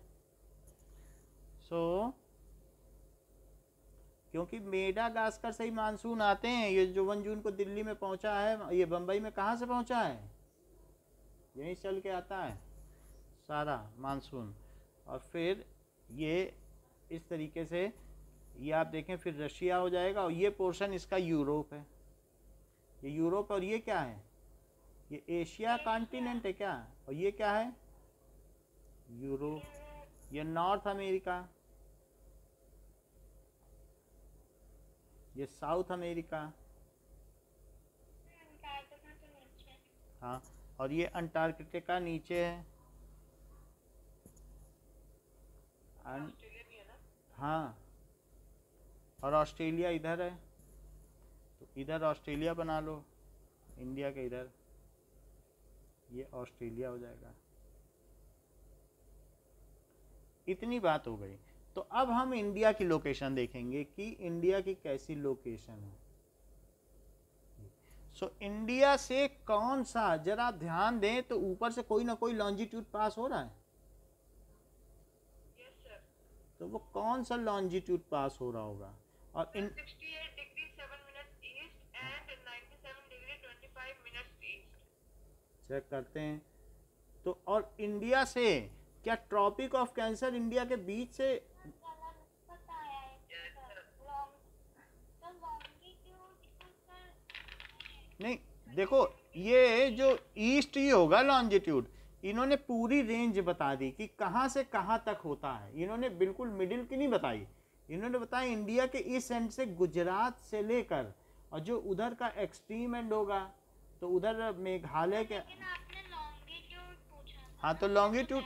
सो so, क्योंकि मेडागास्कर से ही मानसून आते हैं। ये जो वन जून को दिल्ली में पहुँचा है। ये बम्बई में कहाँ से पहुँचा है? यहीं चल के आता है सारा मानसून। और फिर ये इस तरीके से ये आप देखें, फिर रशिया हो जाएगा और ये पोर्शन इसका यूरोप है। ये यूरोप और ये क्या है? ये एशिया कॉन्टिनेंट है क्या? और ये क्या है? यूरोप। ये नॉर्थ अमेरिका। ये साउथ अमेरिका। हाँ और ये अंटार्कटिका नीचे है। भी है और ऑस्ट्रेलिया इधर है। तो इधर ऑस्ट्रेलिया बना लो इंडिया के इधर। ये ऑस्ट्रेलिया हो जाएगा। इतनी बात हो गई। तो अब हम इंडिया की लोकेशन देखेंगे कि इंडिया की कैसी लोकेशन है। सो so, इंडिया से कौन सा जरा ध्यान दें तो ऊपर से कोई ना कोई लॉन्जिट्यूड पास हो रहा है। तो वो कौन सा लॉन्जिट्यूड पास हो रहा होगा? और इन 68 degree 7 minutes east and 97 degree 25 minutes east. Check करते हैं। तो और इंडिया से क्या ट्रॉपिक ऑफ़ कैंसर इंडिया के बीच से नहीं देखो ये जो ईस्ट ही होगा लॉन्जिट्यूड इन्होंने पूरी रेंज बता दी कि कहाँ से कहाँ तक होता है। इन्होंने बिल्कुल मिडिल की नहीं बताई। इन्होंने बताया इंडिया के इस एंड से गुजरात से लेकर और जो उधर का एक्सट्रीम एंड होगा तो उधर मेघालय के हाँ तो लॉन्गिट्यूड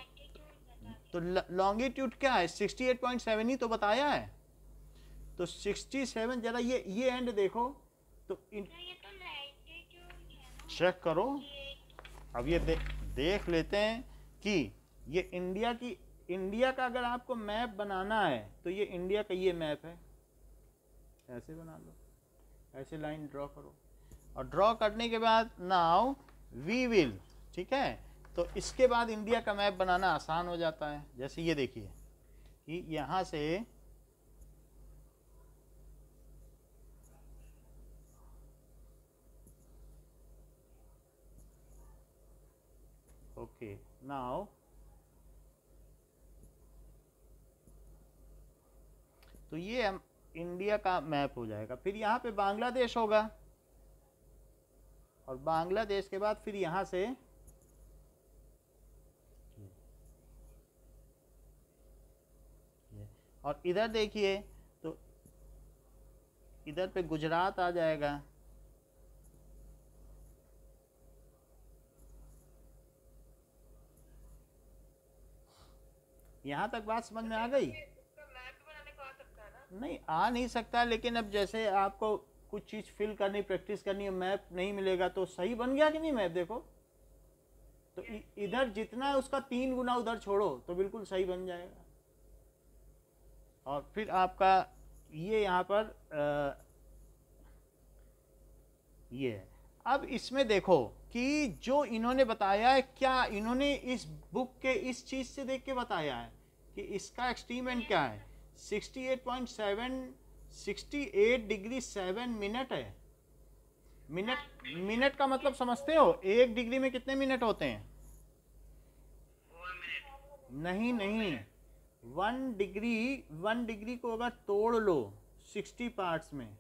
तो लॉन्गिट्यूड क्या है? 68.7 ही तो बताया है। तो 67 जरा ये ये एंड देखो। तो इन तो ये तो चेक करो। अब ये दे, देख लेते हैं कि ये इंडिया की, इंडिया का अगर आपको मैप बनाना है तो ये इंडिया का ये मैप है। ऐसे बना लो। ऐसे लाइन ड्रॉ करो। और ड्रॉ करने के बाद नाउ वी विल, ठीक है? तो इसके बाद इंडिया का मैप बनाना आसान हो जाता है। जैसे ये देखिए कि यहाँ से okay, now तो ये इंडिया का मैप हो जाएगा। फिर यहाँ पे बांग्लादेश होगा। और बांग्लादेश के बाद फिर यहाँ से और इधर देखिए तो इधर पे गुजरात आ जाएगा। यहाँ तक बात समझ में आ गई? आ नहीं आ नहीं सकता लेकिन अब जैसे आपको कुछ चीज़ फिल करनी प्रैक्टिस करनी है मैप नहीं मिलेगा तो सही बन गया कि नहीं मैप देखो। तो इधर जितना है उसका तीन गुना उधर छोड़ो तो बिल्कुल सही बन जाएगा। और फिर आपका ये यहाँ पर अ, ये है। अब इसमें देखो कि जो इन्होंने बताया है, क्या इन्होंने इस बुक के इस चीज़ से देख के बताया है कि इसका एक्सट्रीमेंट क्या है? 68.7 68 डिग्री 7 मिनट है। मिनट मिनट का मतलब समझते हो? एक डिग्री में कितने मिनट होते हैं? नहीं नहीं। वन डिग्री वन डिग्री को अगर तोड़ लो 60 पार्ट्स में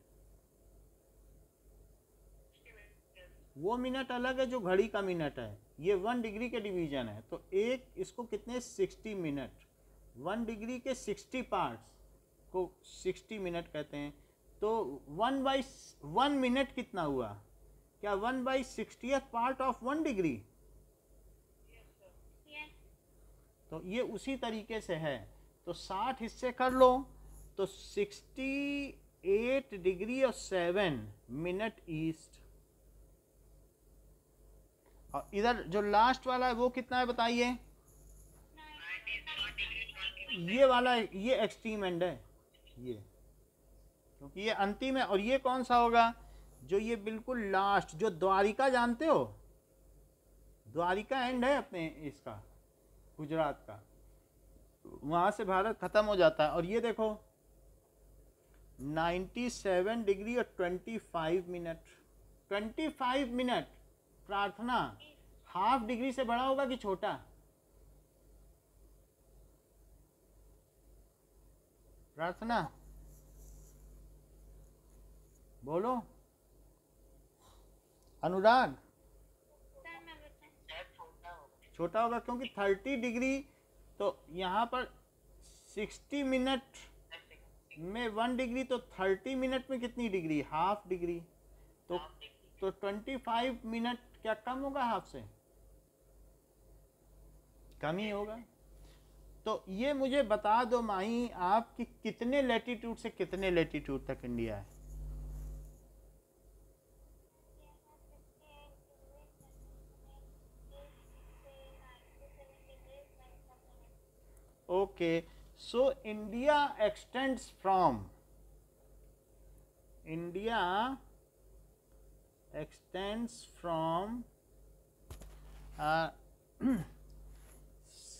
वो मिनट अलग है जो घड़ी का मिनट है। ये वन डिग्री के डिवीज़न है। तो एक, इसको कितने? 60 मिनट। वन डिग्री के 60 पार्ट्स को 60 मिनट कहते हैं। तो वन बाई वन मिनट कितना हुआ? क्या one by sixty part of one degree? तो ये उसी तरीके से है। तो 60 हिस्से कर लो। तो 68 डिग्री और सेवन मिनट ईस्ट। और इधर जो लास्ट वाला है, वो कितना है बताइए? ये वाला, ये एक्सट्रीम एंड है। ये। क्योंकि ये अंतिम है, और ये कौन सा होगा? जो ये बिल्कुल लास्ट जो द्वारिका जानते हो? द्वारिका एंड है अपने इसका, गुजरात का। वहाँ से भारत ख़त्म हो जाता है। और ये देखो 97 डिग्री और 25 minute 25 minute Prarthana half degree से बड़ा होगा कि छोटा? प्रार्थना। बोलो। अनुराग। छोटा होगा क्योंकि 30 डिग्री तो यहाँ पर 60 मिनट में वन डिग्री तो 30 मिनट में कितनी डिग्री? Half degree. तो तो 25 मिनट क्या कम होगा हाफ़ से? कम ही होगा। तो ये मुझे बता दो माही, आप कि कितने लेटीट्यूड से कितने लेटीट्यूड तक इंडिया है? Okay, so india extends from, india extends from uh,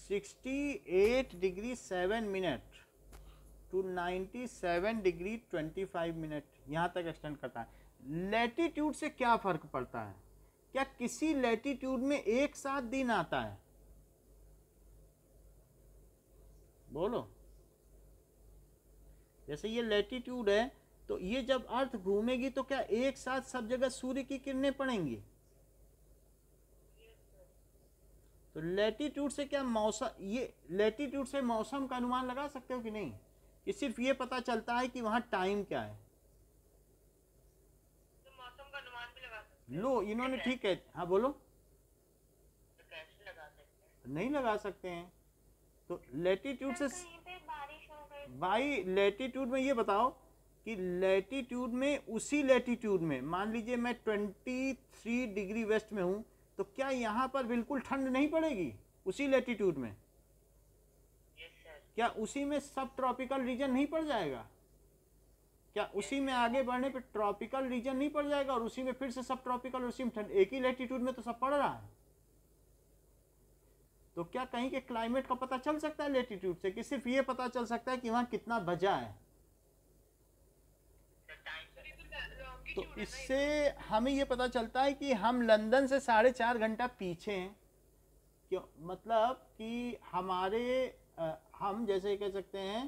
68 degree 7 minute to 97 degree 25 minute यहाँ तक एक्सटेंड करता है। लेटीट्यूड से क्या फ़र्क पड़ता है? क्या किसी लेटीट्यूड में एक साथ दिन आता है? बोलो। जैसे ये लेटीट्यूड है तो ये जब अर्थ घूमेगी तो क्या एक साथ सब जगह सूर्य की किरणें पड़ेंगी? तो लेटीट्यूड से क्या मौसम ये लेटीट्यूड से मौसम का अनुमान लगा सकते हो कि नहीं? कि सिर्फ़ ये पता चलता है कि वहाँ टाइम क्या है। तो मौसम का अनुमान भी लगा सकते लो इन्होंने ठीक है। हाँ बोलो। तो लगा नहीं लगा सकते हैं। तो लेटीट्यूड से बाई लेटीट्यूड में ये बताओ कि लेटीट्यूड में उसी लेटीट्यूड में मान लीजिए मैं 23 डिग्री वेस्ट में हूँ तो क्या यहाँ पर बिल्कुल ठंड नहीं पड़ेगी? उसी लेटीट्यूड में? सर क्या उसी में सब ट्रॉपिकल रीजन नहीं पड़ जाएगा? क्या उसी में आगे बढ़ने पे ट्रॉपिकल रीजन नहीं पड़ जाएगा और उसी में फिर से सब ट्रॉपिकल उसी में ठंड? एक ही लेटीट्यूड में तो सब पड़ रहा है। तो क्या कहीं के क्लाइमेट का पता चल सकता है लेटीट्यूड से? कि सिर्फ़ ये पता चल सकता है कि वहाँ कितना बजा है सर टाइम सर तो इससे हमें ये पता चलता है कि हम लंदन से साढ़े चार घंटा पीछे हैं। क्यों? मतलब कि हमारे अ, हम जैसे कह सकते हैं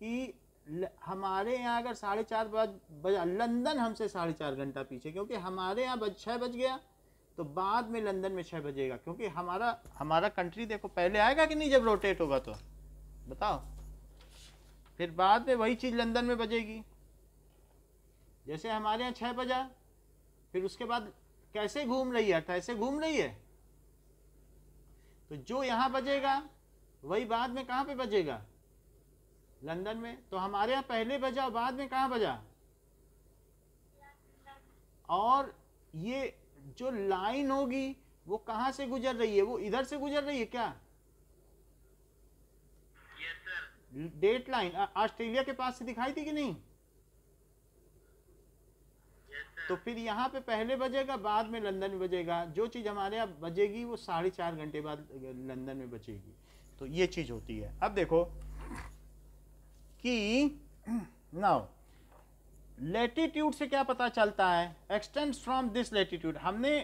कि ल, हमारे यहाँ अगर साढ़े चार बज बजा लंदन हमसे साढ़े चार घंटा पीछे क्योंकि हमारे यहाँ बज छः बज गया तो बाद में लंदन में छः बजेगा क्योंकि हमारा हमारा कंट्री देखो पहले आएगा कि नहीं जब रोटेट होगा तो? बताओ। फिर बाद में वही चीज़ लंदन में बजेगी। जैसे हमारे यहाँ छः बजा फिर उसके बाद कैसे घूम रही है ऐसे घूम रही है? तो जो यहाँ बजेगा वही बाद में कहाँ पे बजेगा? लंदन में। तो हमारे यहाँ पहले बजा बाद में कहाँ बजा? और ये जो लाइन होगी वो कहाँ से गुजर रही है? वो इधर से गुजर रही है क्या? डेट लाइन ऑस्ट्रेलिया के पास से दिखाई थी कि नहीं? तो फिर यहाँ पे पहले बजेगा बाद में लंदन में बजेगा। जो चीज़ हमारे यहाँ बजेगी वो साढ़े चार घंटे बाद लंदन में बचेगी। तो ये चीज़ होती है। अब देखो कि नाउ लेटीट्यूड से क्या पता चलता है? एक्सटेंड फ्रॉम दिस लेटीट्यूड हमने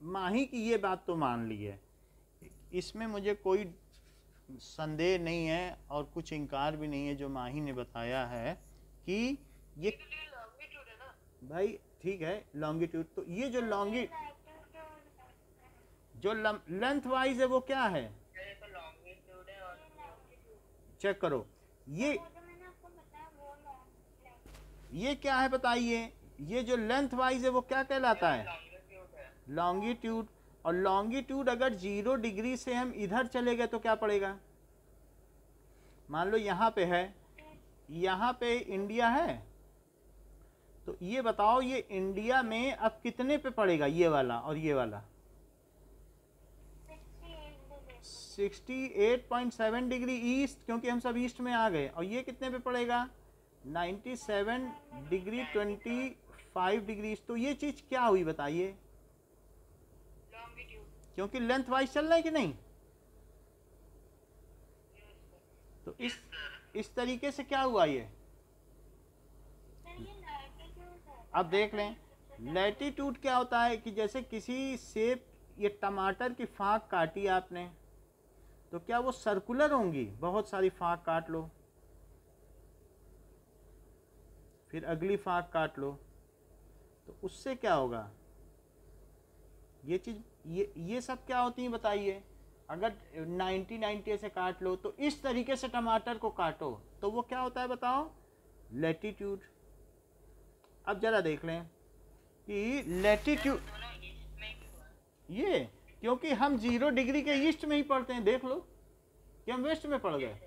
माही की ये बात तो मान ली है। इसमें मुझे कोई संदेह नहीं है और कुछ इनकार भी नहीं है जो माही ने बताया है कि ये भाई ठीक है लॉन्गिट्यूड तो ये जो लॉन्गी जो लेंथ वाइज है वो क्या है? चेक करो। ये ये क्या है बताइए? ये जो लेंथ वाइज है वो क्या कहलाता है? लॉन्गिट्यूड और लॉन्गिट्यूड अगर ज़ीरो डिग्री से हम इधर चले गए तो क्या पड़ेगा? मान लो यहाँ पे है। यहाँ पे इंडिया है। तो ये बताओ, ये इंडिया में अब कितने पे पड़ेगा ये वाला और ये वाला? 68.7 डिग्री ईस्ट क्योंकि हम सब ईस्ट में आ गए। और ये कितने पे पड़ेगा? 97 डिग्री 25 डिग्री तो ये चीज़ क्या हुई बताइए? क्योंकि लेंथ वाइज चल रहा है कि नहीं? तो इस इस तरीके से क्या हुआ ये? अब देख लें लेटीट्यूड क्या होता है कि जैसे किसी सेब ये टमाटर की फाँक काटी आपने तो क्या वो सर्कुलर होंगी? बहुत सारी फाँक काट लो। फिर अगली फाँक काट लो। तो उससे क्या होगा? ये चीज़, ये ये सब क्या होती हैं बताइए। अगर 90 90 ऐसे काट लो तो इस तरीके से टमाटर को काटो। तो वो क्या होता है बताओ? लेटीट्यूड अब जरा देख लें कि लेटीट्यूड ये, क्योंकि हम ज़ीरो डिग्री के ईस्ट में ही पढ़ते हैं, देख लो। कि हम वेस्ट में पड़ गए।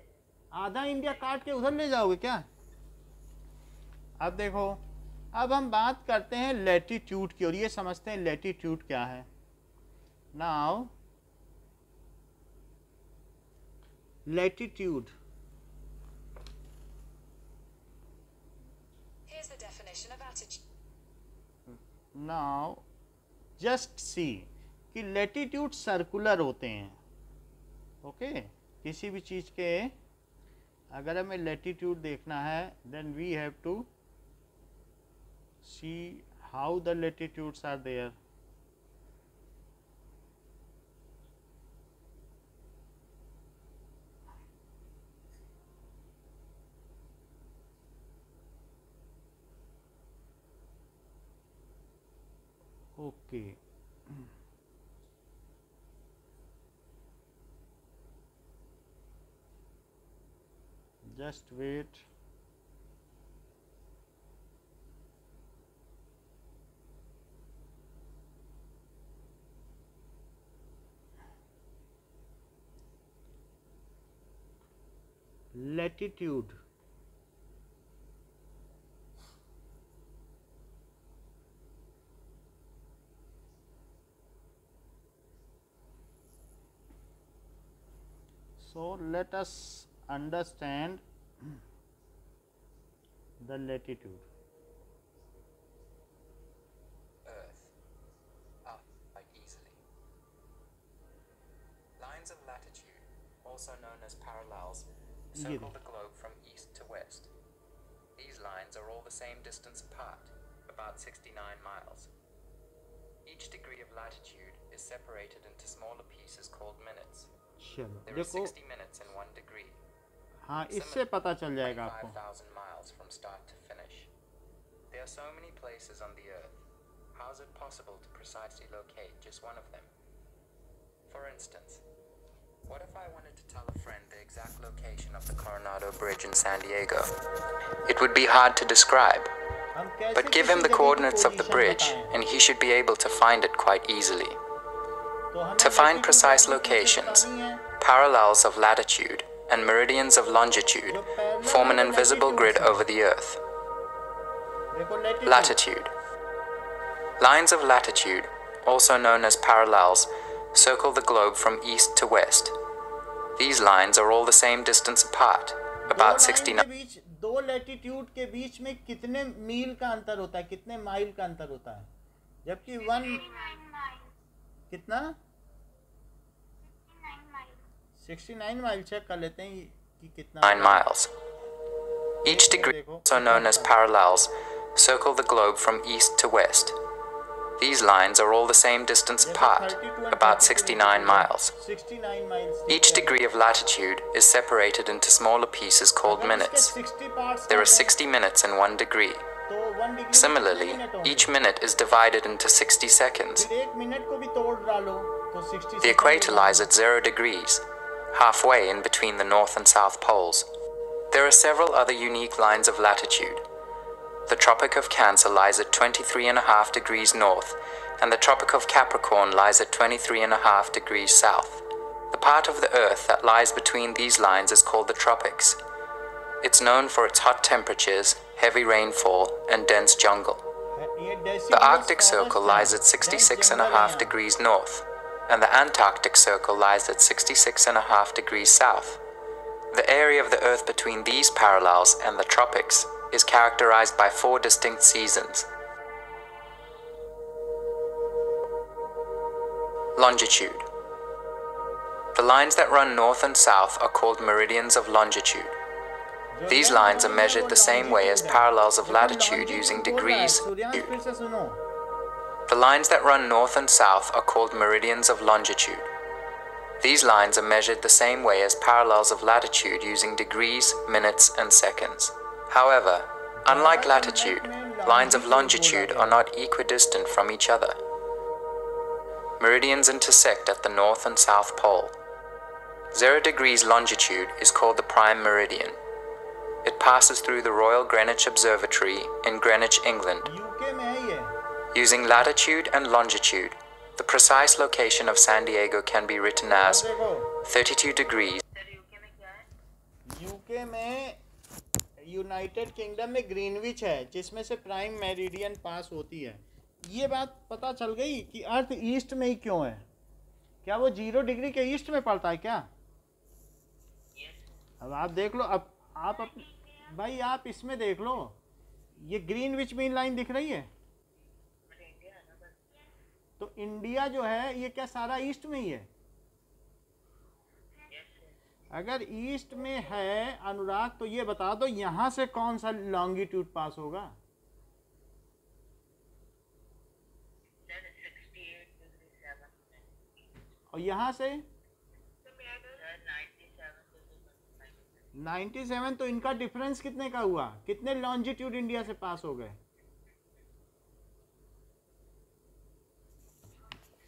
आधा इंडिया काट के उधर ले जाओगे क्या? अब देखो, अब हम बात करते हैं लेटीट्यूड की, और ये समझते हैं लेटीट्यूड क्या है। Now latitude now just see कि लेटीट्यूड सर्कुलर होते हैं। ओके किसी भी चीज़ के, अगर हमें लेटीट्यूड देखना है then we have to see how the latitudes are there okay just wait. Latitude so let us understand the latitude Earth. Up quite easily. Lines of latitude, also known as parallels, circle the globe from east to west. These lines are all the same distance apart, about 69 miles. Each degree of latitude is separated into smaller pieces called minutes. चलो There are देखो 60 minutes in one degree, हाँ इससे पता चल जाएगा आपको 25,000 miles from start to finish. There are so many places on the earth. How is it possible to precisely locate just one of them? For instance, what if I wanted to tell a friend the exact location of the Coronado Bridge in San Diego? It would be hard to describe, हम कैसे but give किसी him the जगह की coordinates of the position bridge बताएं? and he should be able to find it quite easily. तो हमें To find latitude precise longitude locations, बतानी है। parallels of latitude and meridians of longitude form an invisible grid over the earth. देखो latitude Latitude. Lines of latitude, also known as parallels, circle the globe from east to west. These lines are all the same distance apart, दो about line 69 के बीच दो latitude के बीच में कितने मील का अंतर होता है कितने माइल का अंतर होता है जबकि वन nine miles. कितना Nine miles. 69 माइल चेक कर लेते हैं कि कितना miles. Each degree, also known as parallels, circle the globe from east to west. These lines are all the same distance देखो, apart, 32 and about 32 69 miles. 69 miles Each degree of latitude is separated into smaller pieces called अगर इसके minutes. 60 parts There हो are जाएं, 60 minutes in one degree. Similarly, each minute is divided into 60 seconds. The equator lies at zero degrees, halfway in between the north and south poles. There are several other unique lines of latitude. The Tropic of Cancer lies at 23.5 degrees north, and the Tropic of Capricorn lies at 23.5 degrees south. The part of the Earth that lies between these lines is called the tropics. It's known for its hot temperatures heavy rainfall, and dense jungle. The Arctic Circle lies at 66.5 degrees north, and the Antarctic Circle lies at 66.5 degrees south. The area of the Earth between these parallels and the tropics is characterized by four distinct seasons. Longitude The lines that run north and south are called meridians of longitude. These lines are measured the same way as parallels of latitude using degrees. The lines that run north and south are called meridians of longitude. These lines are measured the same way as parallels of latitude using degrees, minutes, and seconds. However, unlike latitude, lines of longitude are not equidistant from each other. Meridians intersect at the north and south pole. Zero degrees longitude is called the prime meridian. It passes through the Royal Greenwich Observatory in Greenwich, England. UK में है ये Using latitude and longitude, the precise location of San Diego can be written अब as देखो 32 degrees sir UK में क्या है UK में United kingdom में ग्रीनविच है जिसमें से प्राइम मेरिडियन पास होती है ये बात पता चल गई कि अर्थ ईस्ट में ही क्यों है क्या वो जीरो डिग्री के ईस्ट में पड़ता है क्या अब आप देख लो अब आप अप, भाई आप इसमें देख लो। ये ग्रीन विच मेन लाइन दिख रही है? तो इंडिया जो है ये क्या सारा ईस्ट में ही है? अगर ईस्ट में है अनुराग तो ये बता दो यहाँ से कौन सा लॉन्गिट्यूड पास होगा? Sir, 68 degree 7 minutes. और यहाँ से So may I know Sir, 97 degree 25 minutes. 97 तो इनका डिफरेंस कितने का हुआ? कितने लॉन्जिट्यूड इंडिया से पास हो गए?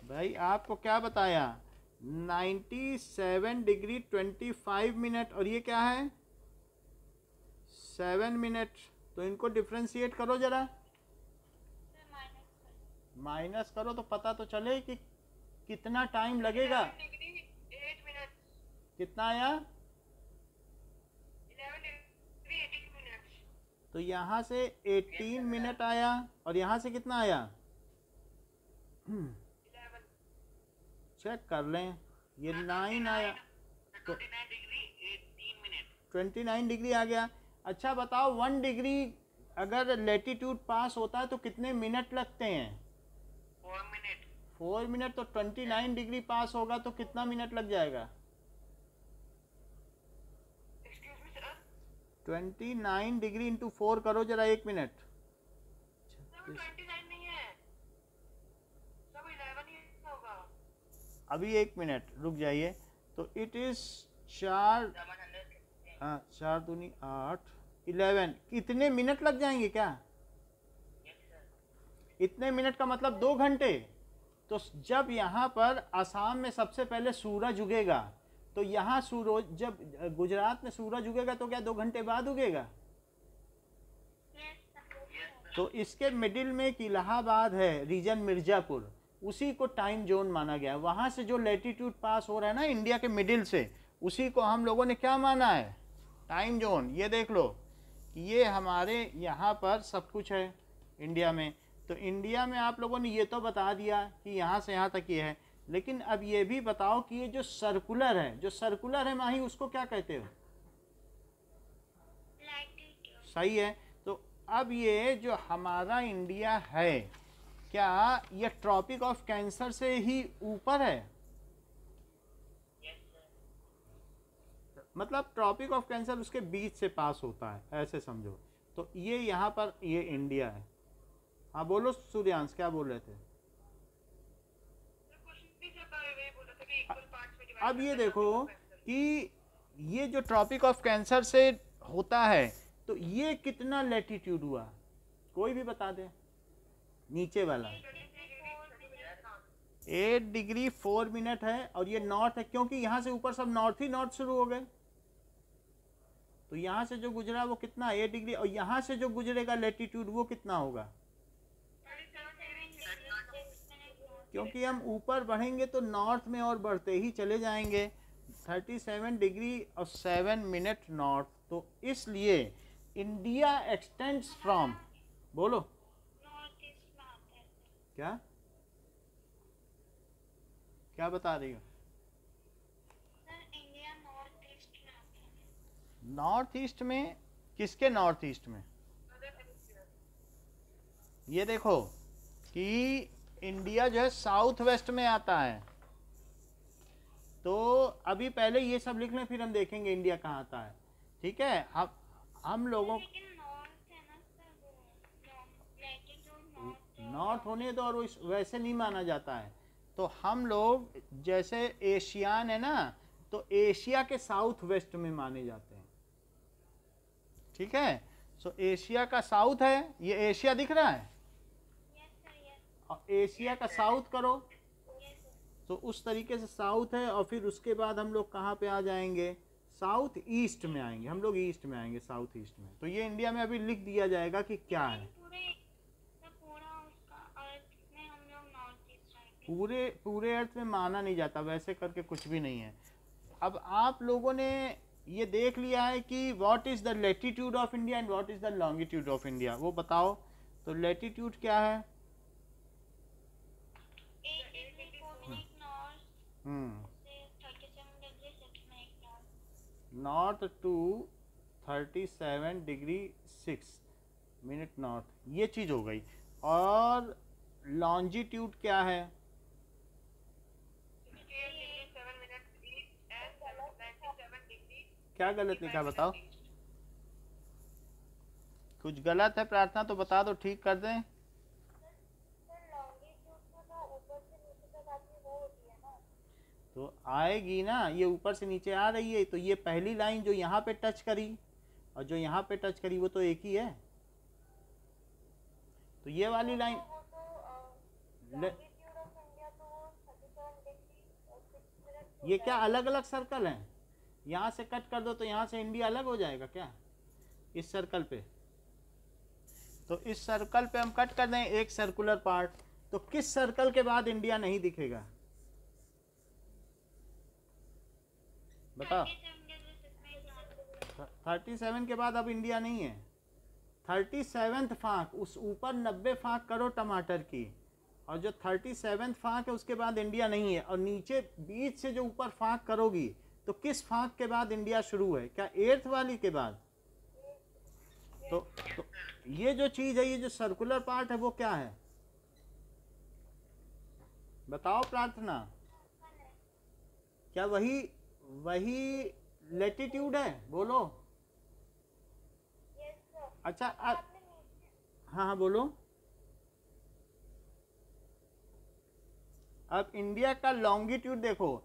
भाई आपको क्या बताया? 97 डिग्री 25 मिनट और ये क्या है? Seven minute. तो इनको डिफ्रेंशिएट करो जरा। माइनस करो तो पता तो चले कि कितना टाइम लगेगा। 8 minutes. कितना आया 11 degree 18 minutes. तो यहाँ से 18 मिनट आया और यहाँ से कितना आया? चेक कर लें ये नाइन आया। तो 29 degree 18 minutes. 29 डिग्री आ गया। अच्छा बताओ वन डिग्री अगर लेटीट्यूड पास होता है तो कितने मिनट लगते हैं? 4 minutes. फोर मिनट तो 29 डिग्री पास होगा तो कितना मिनट लग जाएगा? 29 डिग्री इंटू फोर करो जरा एक मिनट। Sir, वो 29 नहीं. Sir, वो 11 होगा. अभी एक मिनट रुक जाइए। तो इट इज़ चार हाँ चार दूनी आठ इलेवन कितने मिनट लग जाएँगे क्या? इतने मिनट का मतलब दो घंटे। तो जब यहाँ पर आसाम में सबसे पहले सूरज उगेगा तो यहाँ सूरज, जब गुजरात में सूरज उगेगा तो क्या दो घंटे बाद उगेगा? तो इसके मिडिल में एक इलाहाबाद है, रीजन मिर्जापुर, उसी को टाइम जोन माना गया। वहाँ से जो लेटीट्यूड पास हो रहा है ना, इंडिया के मिडिल से, उसी को हम लोगों ने क्या माना है? Time zone. ये देख लो ये हमारे यहाँ पर सब कुछ है, इंडिया में। तो इंडिया में आप लोगों ने ये तो बता दिया कि यहाँ से यहाँ तक ये है। लेकिन अब ये भी बताओ कि ये जो सर्कुलर है जो सर्कुलर है माही उसको क्या कहते हो? सही है। तो अब ये जो हमारा इंडिया है क्या ये ट्रॉपिक ऑफ़ कैंसर से ही ऊपर है? मतलब ट्रॉपिक ऑफ़ कैंसर उसके बीच से पास होता है ऐसे समझो। तो ये यहाँ पर ये इंडिया है। हाँ बोलो सूर्यांश क्या बोल रहे थे Sir, question नहीं sir, पर वही बोल रहा था कि equal parts में divide अब ये देखो. कि ये जो ट्रॉपिक ऑफ़ कैंसर से होता है तो ये कितना लेटीट्यूड हुआ? कोई भी बता दे। नीचे वाला। एट डिग्री फोर मिनट है और ये नॉर्थ है, क्योंकि यहाँ से ऊपर सब नॉर्थ ही नॉर्थ शुरू हो गए। तो यहाँ से जो गुजरा वो कितना? Eight degree. और यहाँ से जो गुजरेगा लेटीट्यूड वो कितना होगा? क्योंकि हम ऊपर बढ़ेंगे तो नॉर्थ में और बढ़ते ही चले जाएँगे। 37 डिग्री और 7 मिनट नॉर्थ तो इसलिए इंडिया एक्सटेंड्स फ्रॉम बोलो। क्या? क्या बता रही है? नॉर्थ ईस्ट में किसके नॉर्थ ईस्ट में? ये देखो कि इंडिया जो है साउथ वेस्ट में आता है। तो अभी पहले ये सब लिख लें फिर हम देखेंगे इंडिया कहाँ आता है। ठीक है? हम हम लोगों नॉर्थ होने तो और वैसे नहीं माना जाता है। तो हम लोग जैसे एशियान है ना तो एशिया के साउथ वेस्ट में माने जाते हैं। ठीक है? सो एशिया का साउथ है ये एशिया दिख रहा है? और एशिया का साउथ करो। तो उस तरीके से साउथ है और फिर उसके बाद हम लोग कहाँ पे आ जाएँगे? साउथ ईस्ट में आएँगे। हम लोग ईस्ट में आएँगे साउथ ईस्ट में। तो ये इंडिया में अभी लिख दिया जाएगा कि क्या है। पूरे पूरे अर्थ में माना नहीं जाता वैसे करके कुछ भी नहीं है। अब आप लोगों ने ये देख लिया है कि what is the latitude of India and what is the longitude of India वो बताओ। तो लेटीट्यूड क्या है? North to thirty seven degree six minute north ये चीज़ हो गई। और लॉन्जिट्यूड क्या है? क्या गलत लिखा बताओ? कुछ गलत है प्रार्थना तो बता दो, ठीक कर दें। तो आएगी ना ये ऊपर से नीचे आ रही है तो ये पहली लाइन जो यहाँ पे टच करी और जो यहाँ पे टच करी वो तो एक ही है। तो ये वाली लाइन तो तो मिनट ये क्या अलग अलग सर्कल हैं? यहाँ से कट कर दो तो यहाँ से इंडिया अलग हो जाएगा क्या? इस सर्कल पे। तो इस सर्कल पे हम कट कर दें एक सर्कुलर पार्ट तो किस सर्कल के बाद इंडिया नहीं दिखेगा? बताओ थर्टी सेवन के बाद अब इंडिया नहीं है। थर्टी सेवेंथ फाँक उस ऊपर नब्बे फाँक करो टमाटर की। और जो थर्टी सेवेंथ फाँक है उसके बाद इंडिया नहीं है। और नीचे बीच से जो ऊपर फाँक करोगी तो किस फाँक के बाद इंडिया शुरू है? क्या एर्थ वाली के बाद? तो, तो ये जो चीज़ है ये जो सर्कुलर पार्ट है वो क्या है? बताओ प्रार्थना। क्या वही वही लेटीट्यूड है बोलो। यस सर अच्छा अ- हाँ हाँ। बोलो। अब इंडिया का लॉन्गिट्यूड देखो।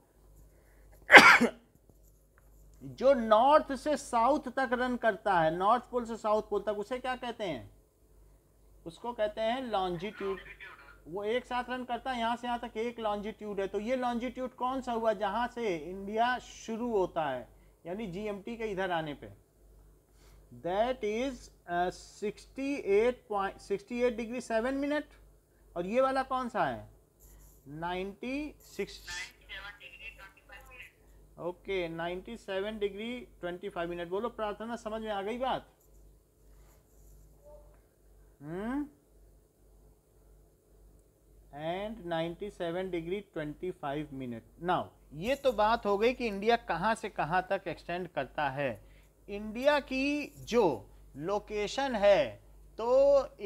जो नॉर्थ से साउथ तक रन करता है नॉर्थ पोल से साउथ पोल तक उसे क्या कहते हैं? उसको कहते हैं लॉन्जिट्यूड वो एक साथ रन करता है, यहाँ से यहाँ तक एक लॉन्जिट्यूड है। तो ये लॉन्जिट्यूड कौन सा हुआ? जहाँ से इंडिया शुरू होता है, यानी जीएमटी के इधर आने पे। That is sixty eight point sixty eight degree seven minute और ये वाला कौन सा है? Ninety six okay ninety seven degree twenty five minute बोलो, प्रार्थना समझ में आ गई बात? Hmm? And 97 degree 25 minute now ये तो बात हो गई कि इंडिया कहाँ से कहाँ तक एक्सटेंड करता है। इंडिया की जो लोकेशन है तो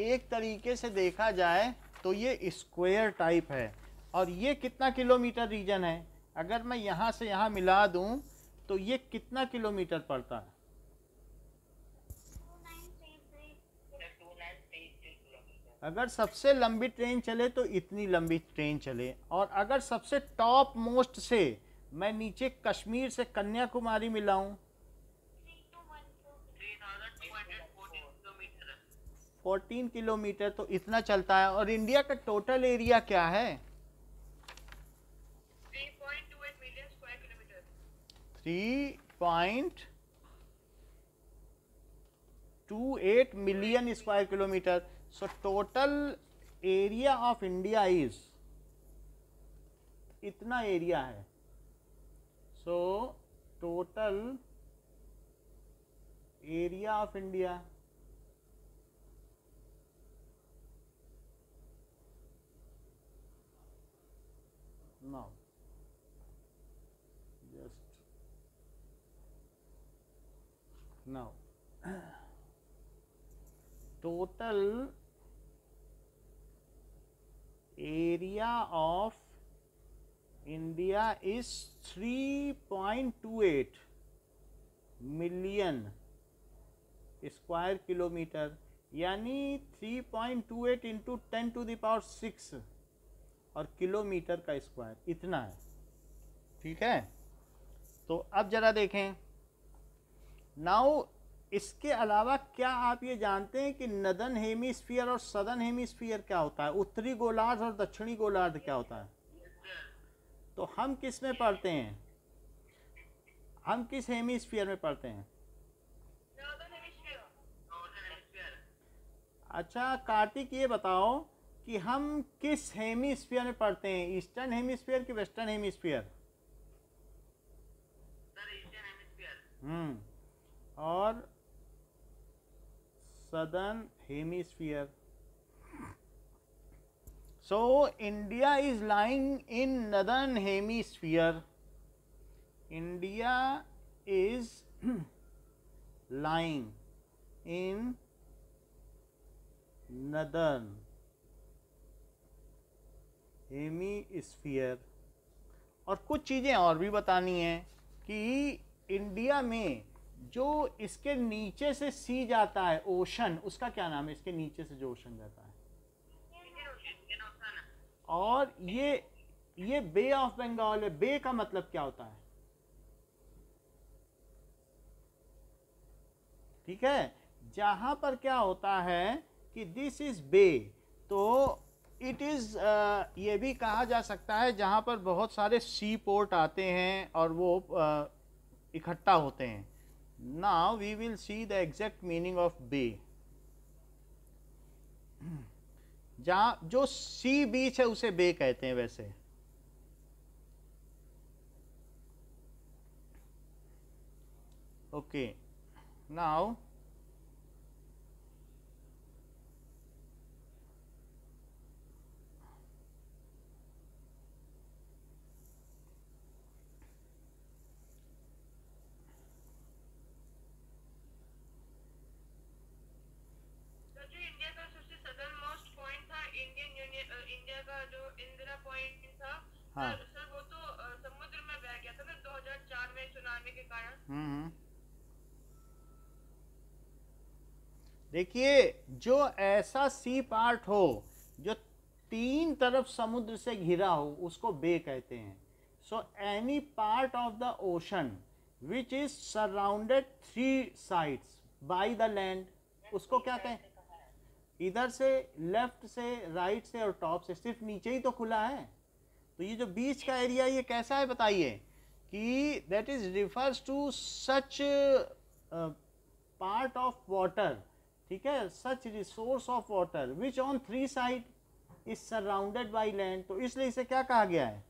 एक तरीके से देखा जाए तो ये स्क्वायर टाइप है। और ये कितना किलोमीटर रीजन है? अगर मैं यहाँ से यहाँ मिला दूँ तो ये कितना किलोमीटर पड़ता है two nine three three two nine three three kilometre अगर सबसे लंबी ट्रेन चले तो इतनी लंबी ट्रेन चले। और अगर सबसे टॉप मोस्ट से मैं नीचे कश्मीर से कन्याकुमारी मिलाऊं। फोर्टीन किलोमीटर तो इतना चलता है। और इंडिया का टोटल एरिया क्या है? Three point two eight million square kilometre. So total area of India is इतना एरिया है। So total area of India now just now total area of India is 3.28 million square kilometre यानी 3.28 into ten to the power six और kilometre का square इतना है। ठीक है? तो अब जरा देखें। नाउ इसके अलावा क्या आप ये जानते हैं कि नदन हेमीस्फीयर और सदर्न हेमीस्फीयर क्या होता है? उत्तरी गोलार्ध और दक्षिणी गोलार्ध क्या होता है? तो हम किसमें पढ़ते हैं? हम किस हेमीस्फीयर में पढ़ते हैं? अच्छा कार्तिक ये बताओ कि हम किस हेमीस्फीयर में पढ़ते हैं? ईस्टर्न हेमीस्फीयर कि वेस्टर्न हेमिस्फीयर। हम्म और southern hemisphere so India is lying in northern hemisphere India is lying in northern hemisphere और कुछ चीज़ें और भी बतानी है कि इंडिया में जो इसके नीचे से सी जाता है, ओशन, उसका क्या नाम है? इसके नीचे से जो ओशन जाता है। और ये ये बे ऑफ़ बंगाल है। बे का मतलब क्या होता है? ठीक है? जहाँ पर क्या होता है कि दिस इज़ बे तो इट इज़ ये भी कहा जा सकता है जहाँ पर बहुत सारे सी पोर्ट आते हैं और वो इकट्ठा होते हैं। Now we will see the exact meaning of B. जहाँ जो सी बीच है उसे बे कहते हैं वैसे ओके नाउ सर जो इंडिया का सबसे सदर्न मोस्ट पॉइंट था इंडियन यूनियन इंडिया का जो इंदिरा पॉइंट था हाँ। सर सर वो तो समुद्र में बह गया था ना 2004 में सुनामी के कारण। हम्म देखिए जो ऐसा सी पार्ट हो जो तीन तरफ़ समुद्र से घिरा हो उसको बे कहते हैं। So any part of the ocean which is surrounded three sides by the land उसको क्या कहें? इधर से लेफ़्ट से राइट से और टॉप से सिर्फ़ नीचे ही तो खुला है। तो ये जो बीच का एरिया ये कैसा है बताइए कि that is refers to such part of water ठीक है? Such resource of water which on three side is surrounded by land तो इसलिए इसे क्या कहा गया है?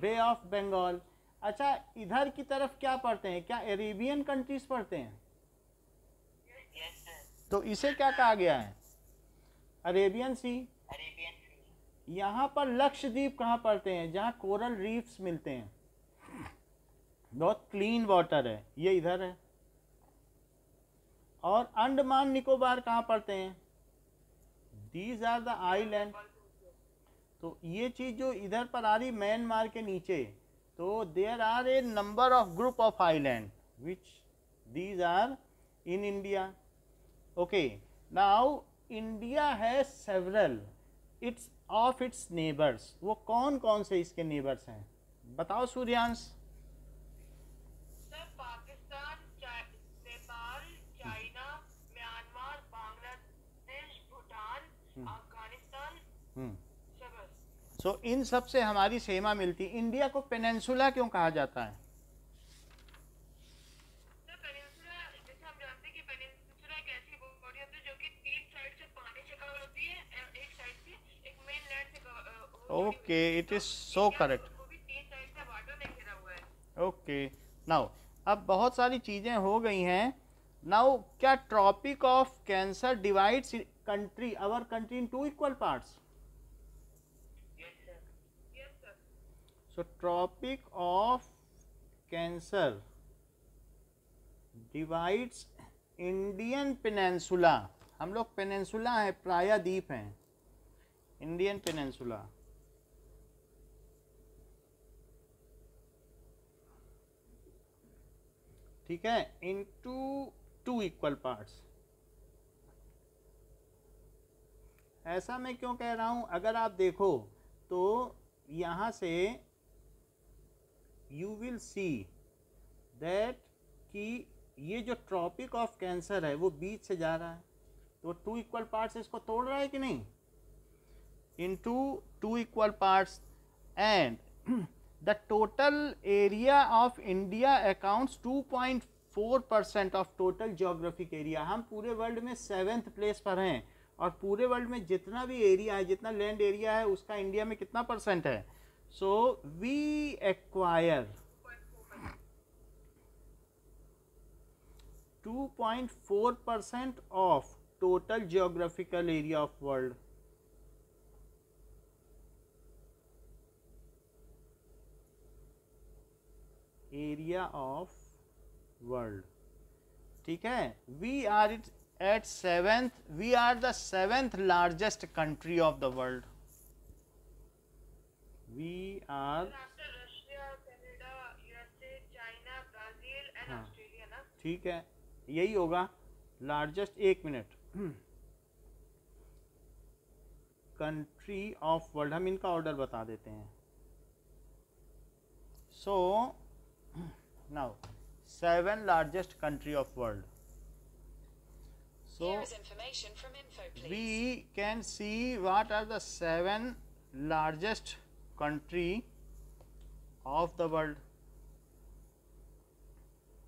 बे ऑफ़ बंगाल अच्छा इधर की तरफ़ क्या पढ़ते हैं? क्या अरेबियन कंट्रीज़ पढ़ते हैं? सर तो इसे क्या कहा गया है? अरेबियन सी अरेबियन सी यहाँ पर लक्षद्वीप कहाँ पड़ते हैं? जहाँ कोरल रीफ्स मिलते हैं। बहुत क्लीन वाटर है। ये इधर है। और अंडमान निकोबार कहाँ पड़ते हैं? दीज आर द आईलैंड तो ये चीज़ जो इधर पर आ रही म्यांमार के नीचे तो there are a number of group of island which these are in India okay now India है several its of its neighbours वो कौन कौन से इसके नेबर्स हैं? बताओ सूर्यांश। सर पाकिस्तान चा- Nepal China Myanmar Bangladesh Bhutan Afghanistan hmm. So इन सबसे हमारी सीमा मिलती। इंडिया को पेनेंसुला क्यों कहा जाता है? वाटर में घिरा हुआ है ओके नाउ अब बहुत सारी चीज़ें हो गई हैं। नाउ क्या tropic of cancer divides country our country in two equal parts so tropic of cancer divides Indian peninsula हम लोग पेनेंसुला है प्रायद्वीप हैं। इंडियन पेनेंसुला ठीक है? इनटू टू इक्वल पार्ट्स ऐसा मैं क्यों कह रहा हूँ? अगर आप देखो तो यहाँ से यू विल सी दैट कि ये जो ट्रॉपिक ऑफ़ कैंसर है, वो बीच से जा रहा है। तो टू इक्वल पार्ट्स इसको तोड़ रहा है कि नहीं? Into two equal parts and the total area of India account to point four percent of total geographic area हम पूरे वर्ल्ड में सेवेंथ प्लेस पर हैं और पूरे वर्ल्ड में जितना भी एरिया है, जितना लैंड एरिया है, उसका इंडिया में कितना परसेंट है? So we acquire 2.4 percent of total geographical area of world area of world ठीक है? We are it at seventh we are the seventh largest country of the world we are. ठीक है? यही होगा। Largest एक minute. Country of world हम इनका order बता देते हैं। So now seven largest country of world so Here is information from Info, please. we can see what are the seven largest country of the world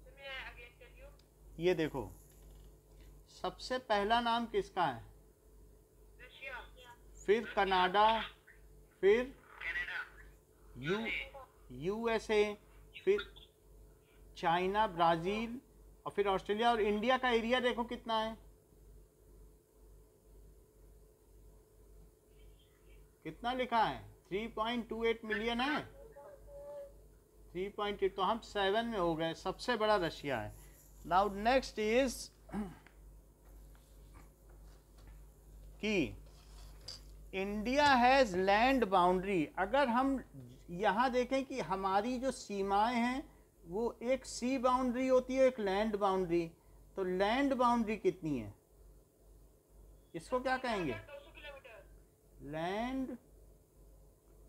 So? ये देखो सबसे पहला नाम किसका है फिर कनाडा फिर यू यूएसए फिर चाइना, ब्राज़ील और फिर ऑस्ट्रेलिया और इंडिया का एरिया देखो कितना है। कितना लिखा है? 3.28 मिलियन है। 3.8 तो हम सेवन में हो गए। सबसे बड़ा रशिया है। नाउ नेक्स्ट इज़ कि इंडिया हैज़ लैंड बाउंड्री अगर हम यहाँ देखें कि हमारी जो सीमाएँ हैं वो एक सी बाउंड्री होती है एक लैंड बाउंड्री तो लैंड बाउंड्री कितनी है? इसको क्या कहेंगे? लैंड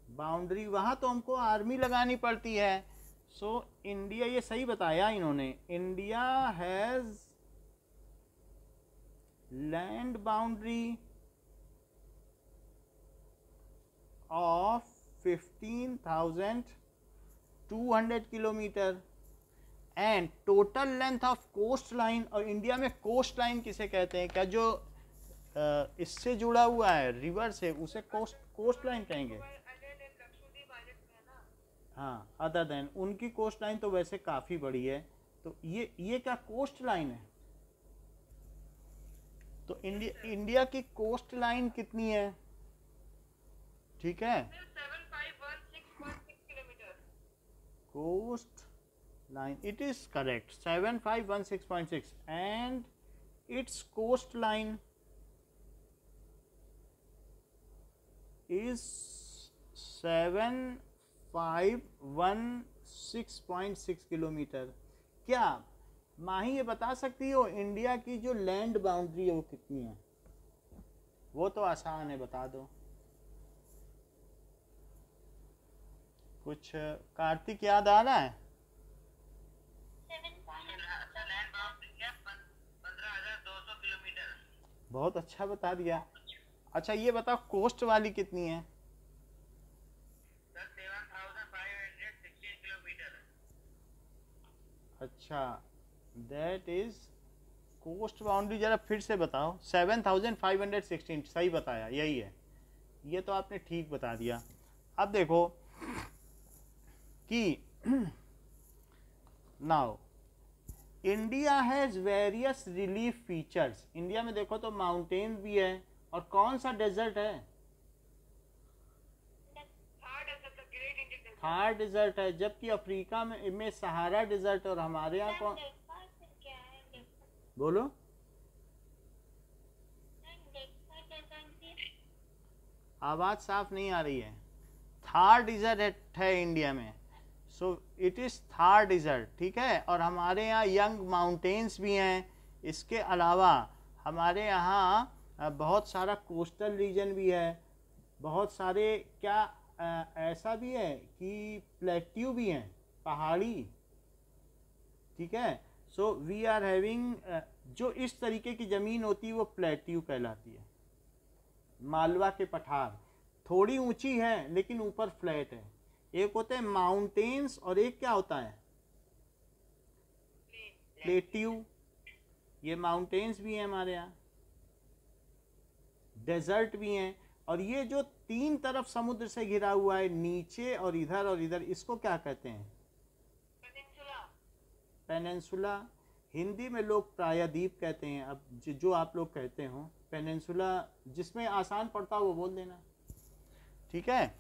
बाउंड्री वहाँ तो हमको आर्मी लगानी पड़ती है। सो so, इंडिया ये सही बताया इन्होंने। India has land boundary of 15,200 kilometre and total length of coast line और इंडिया में कोस्ट लाइन किसे कहते हैं? क्या जो इससे जुड़ा हुआ है रिवर से उसे कोस्ट कोस्ट लाइन कहेंगे? हाँ अदर देन उनकी कोस्ट लाइन तो वैसे काफ़ी बड़ी है। तो ये ये क्या कोस्ट लाइन है? तो इंडिया इंडिया की कोस्ट लाइन कितनी है? ठीक है 7516.6 kilometre coast line. It is correct. 7516.6 and its coastline is 7516.6 kilometre क्या माही ये बता सकती हो इंडिया की जो लैंड बाउंड्री है वो कितनी है? वो तो आसान है, बता दो। कुछ कार्तिक याद आ रहा है? बहुत अच्छा बता दिया। अच्छा ये बताओ, कोस्ट वाली कितनी है? अच्छा दैट इज़ कोस्ट बाउंड्री जरा फिर से बताओ। Seven thousand five hundred sixteen सही बताया, यही है। ये तो आपने ठीक बता दिया। अब देखो कि now India has various relief features India में देखो तो माउंटेन भी है और कौन सा डेजर्ट है? थार डेजर्ट है, जबकि अफ्रीका में में सहारा डेजर्ट और हमारे यहाँ कौन बोलो। आवाज़ साफ़ नहीं आ रही है। थार डिजर्ट है इंडिया में। So it is Thar desert ठीक है? और हमारे यहाँ यंग माउंटेन्स भी हैं। इसके अलावा हमारे यहाँ बहुत सारा कोस्टल रीजन भी है। बहुत सारे क्या ऐसा भी है कि प्लेट्यू भी हैं, पहाड़ी, ठीक है? सो वी आर हैविंग जो इस तरीके की ज़मीन होती है, वो प्लेट्यू कहलाती है। मालवा के पठार, थोड़ी ऊँची है, लेकिन ऊपर फ्लैट है। एक होते हैं माउंटेन्स और एक क्या होता है? प्लेट्यू ये माउंटेन्स भी हैं हमारे यहाँ। डेजर्ट भी हैं। और ये जो तीन तरफ़ समुद्र से घिरा हुआ है नीचे और इधर और इधर इसको क्या कहते हैं? पेनिनसुला हिंदी में लोग प्रायद्वीप कहते हैं। अब जो, जो आप लोग कहते हो पेनिनसुला जिसमें आसान पड़ता हो वो बोल देना। ठीक है?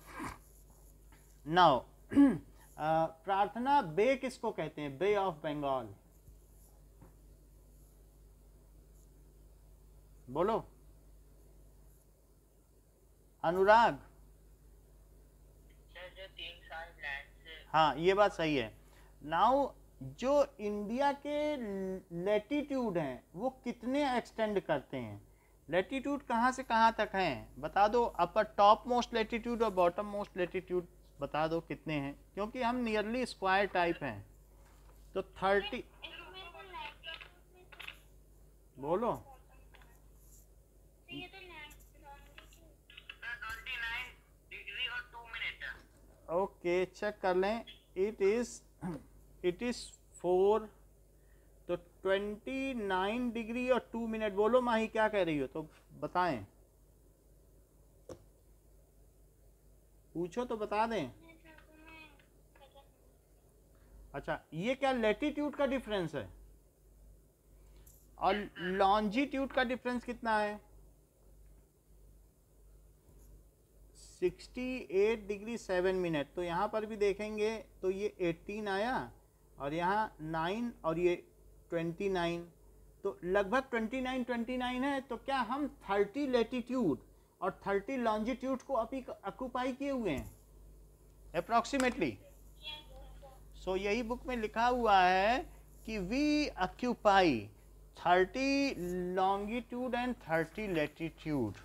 नाउ प्रार्थना बे किसको कहते हैं? Bay of Bengal. बोलो। अनुराग। हाँ। ये बात सही है। नाउ जो इंडिया के लेटीट्यूड हैं वो कितने एक्सटेंड करते हैं? लेटीट्यूड कहाँ से कहाँ तक हैं? बता दो अपर टॉप मोस्ट लेटीट्यूड और बॉटम मोस्ट लेटीट्यूड बता दो कितने हैं, क्योंकि हम नियरली स्क्वायर टाइप हैं। तो थर्टी बोलो। ओके चेक कर लें। It is it is four to twenty nine degree और टू मिनट बोलो, माही, क्या कह रही हो? तो बताएँ। पूछो तो बता दें। अच्छा ये क्या लेटीट्यूड का डिफरेंस है? और लॉन्जिट्यूड का डिफरेंस कितना है? 68 डिग्री 7 मिनट तो यहाँ पर भी देखेंगे तो ये 18 आया और यहाँ 9 और ये 29 तो लगभग 29 29 है तो क्या हम 30 लेटीट्यूड और 30 लॉन्जिट्यूड को अभी अक्यूपाई किए हुए हैं। अप्रोक्सीमेटली सो so, यही बुक में लिखा हुआ है कि we occupy thirty longitude and 30 latitude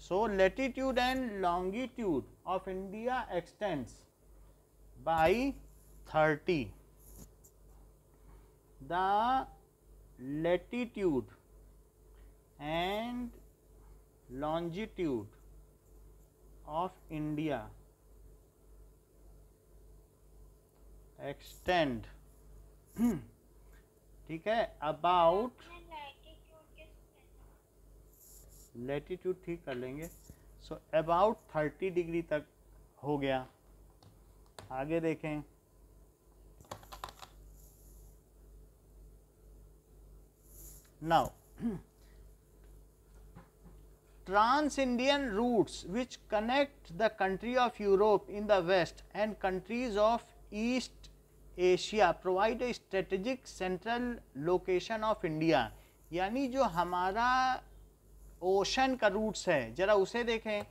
so latitude and longitude of India extends by 30 the latitude and longitude of india extend, ठीक है अबाउट लेटीट्यूड ठीक कर लेंगे। सो अबाउट थर्टी डिग्री तक हो गया। आगे देखें। Now trans Indian routes which connect the country of Europe in the west and countries of East Asia provide a strategic central location of India यानी जो हमारा ओशन का रूट्स है, ज़रा उसे देखें।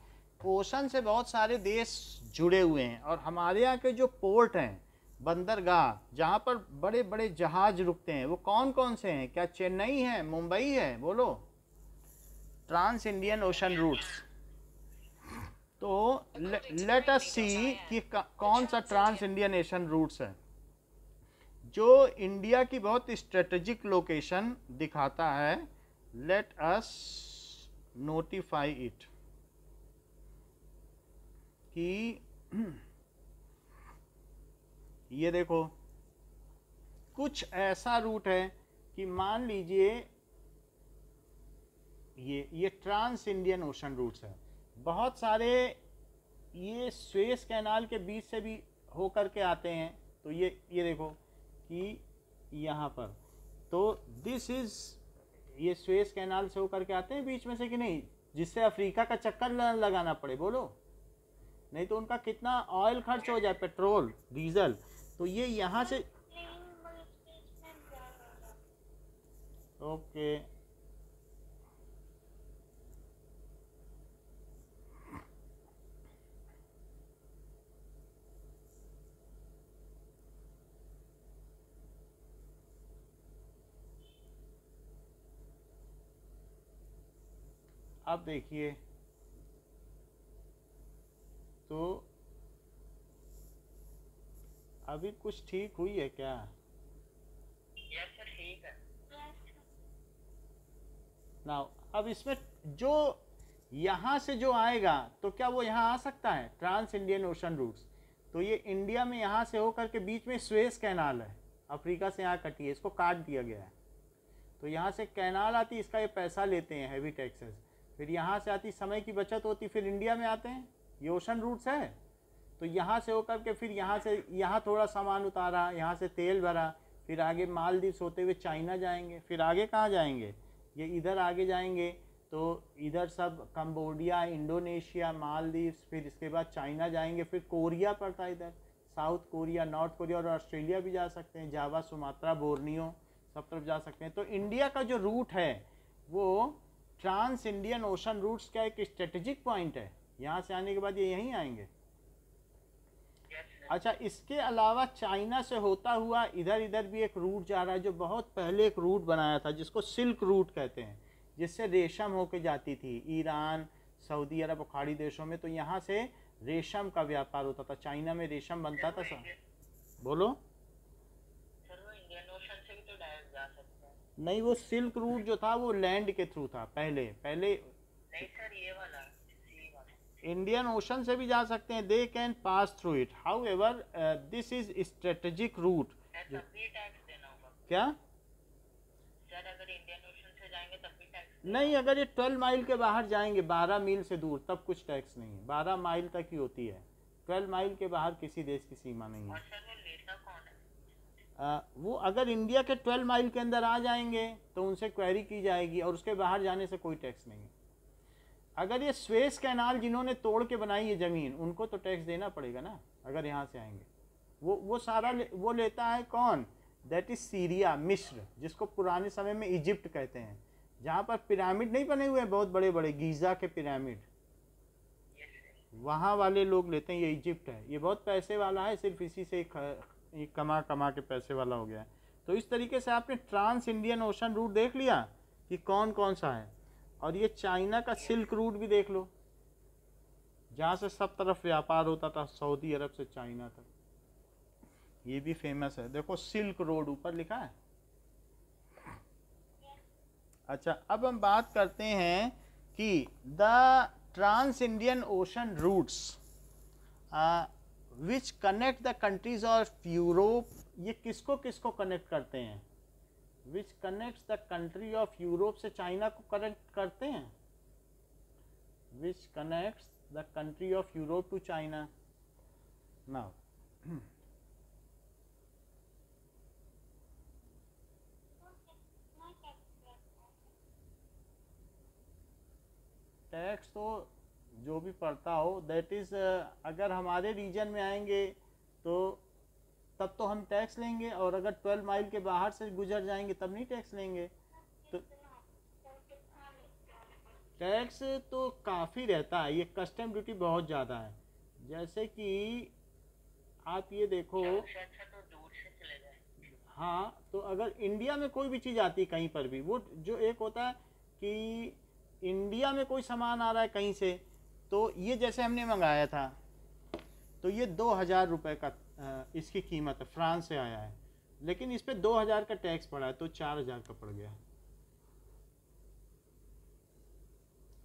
ओशन से बहुत सारे देश जुड़े हुए हैं और हमारे यहाँ के जो पोर्ट हैं, बंदरगाह, जहाँ पर बड़े बड़े जहाज़ रुकते हैं, वो कौन कौन से हैं? क्या चेन्नई है? मुंबई है? बोलो। Trans Indian ocean routes. तो लेट अस सी कि कौन सा ट्रांस इंडियन एशियन रूट्स है। जो इंडिया की बहुत स्ट्रेटेजिक लोकेशन दिखाता है लेट अस नोटिफाई इट कि ये देखो, कुछ ऐसा रूट है कि मान लीजिए ये ये ट्रांस इंडियन ओशन रूट्स है। बहुत सारे ये स्वेस कैनाल के बीच से भी होकर के आते हैं। तो ये ये देखो कि यहाँ पर तो दिस इज़ ये स्वेस कैनाल से होकर के आते हैं बीच में से कि नहीं? जिससे अफ्रीका का चक्कर लगाना पड़े बोलो। नहीं तो उनका कितना ऑयल खर्च हो जाए पेट्रोल डीजल तो ये यहाँ से ओके अब देखिए तो अभी कुछ ठीक हुई है क्या? ठीक है। ना अब इसमें जो यहाँ से जो आएगा तो क्या वो यहाँ आ सकता है? ट्रांस इंडियन ओशन रूट्स तो ये इंडिया में यहाँ से होकर के बीच में स्वेस कैनाल है। अफ्रीका से यहाँ कटी है इसको काट दिया गया है। तो यहाँ से कैनाल आती इसका ये पैसा लेते हैं हैवी टैक्सेस फिर यहाँ से आती समय की बचत होती, फिर इंडिया में आते हैं। ये ओशन रूट्स है। तो यहाँ से होकर के फिर यहाँ से, यहाँ थोड़ा सामान उतारा, यहाँ से तेल भरा, फिर आगे मालदीव्स होते हुए चाइना जाएँगे, फिर आगे कहाँ जाएँगे? ये इधर आगे जाएँगे। तो इधर सब कंबोडिया, इंडोनेशिया, मालदीव्स, फिर इसके बाद चाइना जाएँगे, फिर कोरिया पड़ता है इधर। साउथ कोरिया, नॉर्थ कोरिया और ऑस्ट्रेलिया भी जा सकते हैं। जावा, सुमात्रा, बोर्नियो सब तरफ़ जा सकते हैं। तो इंडिया का जो रूट है, वो ट्रांस इंडियन ओशन रूट्स का एक स्ट्रेटेजिक पॉइंट है। यहाँ से आने के बाद ये यहीं आएँगे। अच्छा इसके अलावा चाइना से होता हुआ इधर इधर भी एक रूट जा रहा है जो बहुत पहले एक रूट बनाया था जिसको सिल्क रूट कहते हैं जिससे रेशम होके जाती थी। ईरान सऊदी अरब और खाड़ी देशों में तो यहाँ से रेशम का व्यापार होता था चाइना में रेशम बनता था। सब बोलो सर वो इंडियन ओशन से भी तो डायरेक्ट जा सकते हैं नहीं वो सिल्क रूट जो था वो लैंड के थ्रू था पहले पहले नहीं सर ये वाला इंडियन ओशन से भी जा सकते हैं they can pass through it however this is strategic route क्या? सर अगर इंडियन ओशन से जाएँगे तब भी टैक्स नहीं अगर ये ट्वेल्व माइल के बाहर जाएँगे बारह मील से दूर तब कुछ टैक्स नहीं है। बारह माइल तक ही होती है। ट्वेल्व माइल के बाहर किसी देश की सीमा नहीं है सर वो लेता कौन है आ, वो अगर इंडिया के ट्वेल्व माइल के अंदर आ जाएँगे तो उनसे क्वेरी की जाएगी और उसके बाहर जाने से कोई टैक्स नहीं है। अगर ये स्वेस कैनाल जिन्होंने तोड़ के बनाई है ज़मीन उनको तो टैक्स देना पड़ेगा ना अगर यहाँ से आएँगे। वो वो सारा ले, वो लेता है कौन? दैट इज़ सीरिया मिस्र जिसको पुराने समय में इजिप्ट कहते हैं। जहाँ पर पिरामिड नहीं बने हुए हैं बहुत बड़े बड़े गीज़ा के पिरामिड वहाँ वाले लोग लेते हैं ये इजिप्ट है। ये बहुत पैसे वाला है सिर्फ़ इसी से ये कमा कमा के पैसे वाला हो गया है। तो इस तरीके से आपने ट्रांस इंडियन ओशन रूट देख लिया कि कौन कौन सा है। और ये चाइना का सिल्क रूट भी देख लो। जहाँ से सब तरफ़ व्यापार होता था, सऊदी अरब से चाइना तक। ये भी फ़ेमस है। देखो, सिल्क रोड ऊपर लिखा है। अच्छा अब हम बात करते हैं कि the trans Indian ocean routes which connect the countries of Europe ये किसको किसको कनेक्ट करते हैं? Which connects the country of Europe से चाइना को कनेक्ट करते हैं? Which connects the country of Europe to China now tax तो जो भी पड़ता हो दैट इज़ अगर हमारे रीजन में आएँगे तो तब तो हम टैक्स लेंगे और अगर 12 माइल के बाहर से गुजर जाएँगे तब नहीं टैक्स लेंगे। तो टैक्स तो काफ़ी रहता है ये कस्टम ड्यूटी बहुत ज़्यादा है। जैसे कि आप ये देखो अच्छा तो से चले जाए। हाँ तो अगर इंडिया में कोई भी चीज़ आती है कहीं पर भी वो जो एक होता है कि इंडिया में कोई सामान आ रहा है कहीं से तो ये जैसे हमने मंगाया था तो ये दो हज़ार रुपये का इसकी कीमत है फ्रांस से आया है। लेकिन इस पर दो हज़ार का टैक्स पड़ा है तो चार हज़ार का पड़ गया।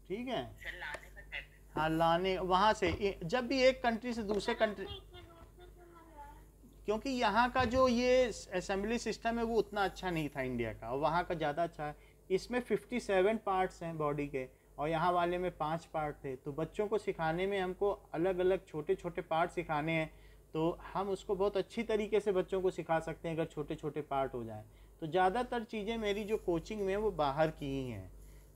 ठीक है? सर लाने का टैक्स हाँ लाने वहाँ से जब भी एक कंट्री से दूसरे कंट्री क्योंकि यहाँ का जो ये असेंबली सिस्टम है वो उतना अच्छा नहीं था इंडिया का और वहाँ का ज़्यादा अच्छा है। इसमें 57 पार्ट्स हैं बॉडी के और यहाँ वाले में पाँच पार्ट थे। तो बच्चों को सिखाने में हमको अलग अलग छोटे छोटे पार्ट सिखाने हैं। तो हम उसको बहुत अच्छी तरीके से बच्चों को सिखा सकते हैं अगर छोटे छोटे पार्ट हो जाएँ। तो ज़्यादातर चीज़ें मेरी जो कोचिंग में वो बाहर की ही हैं।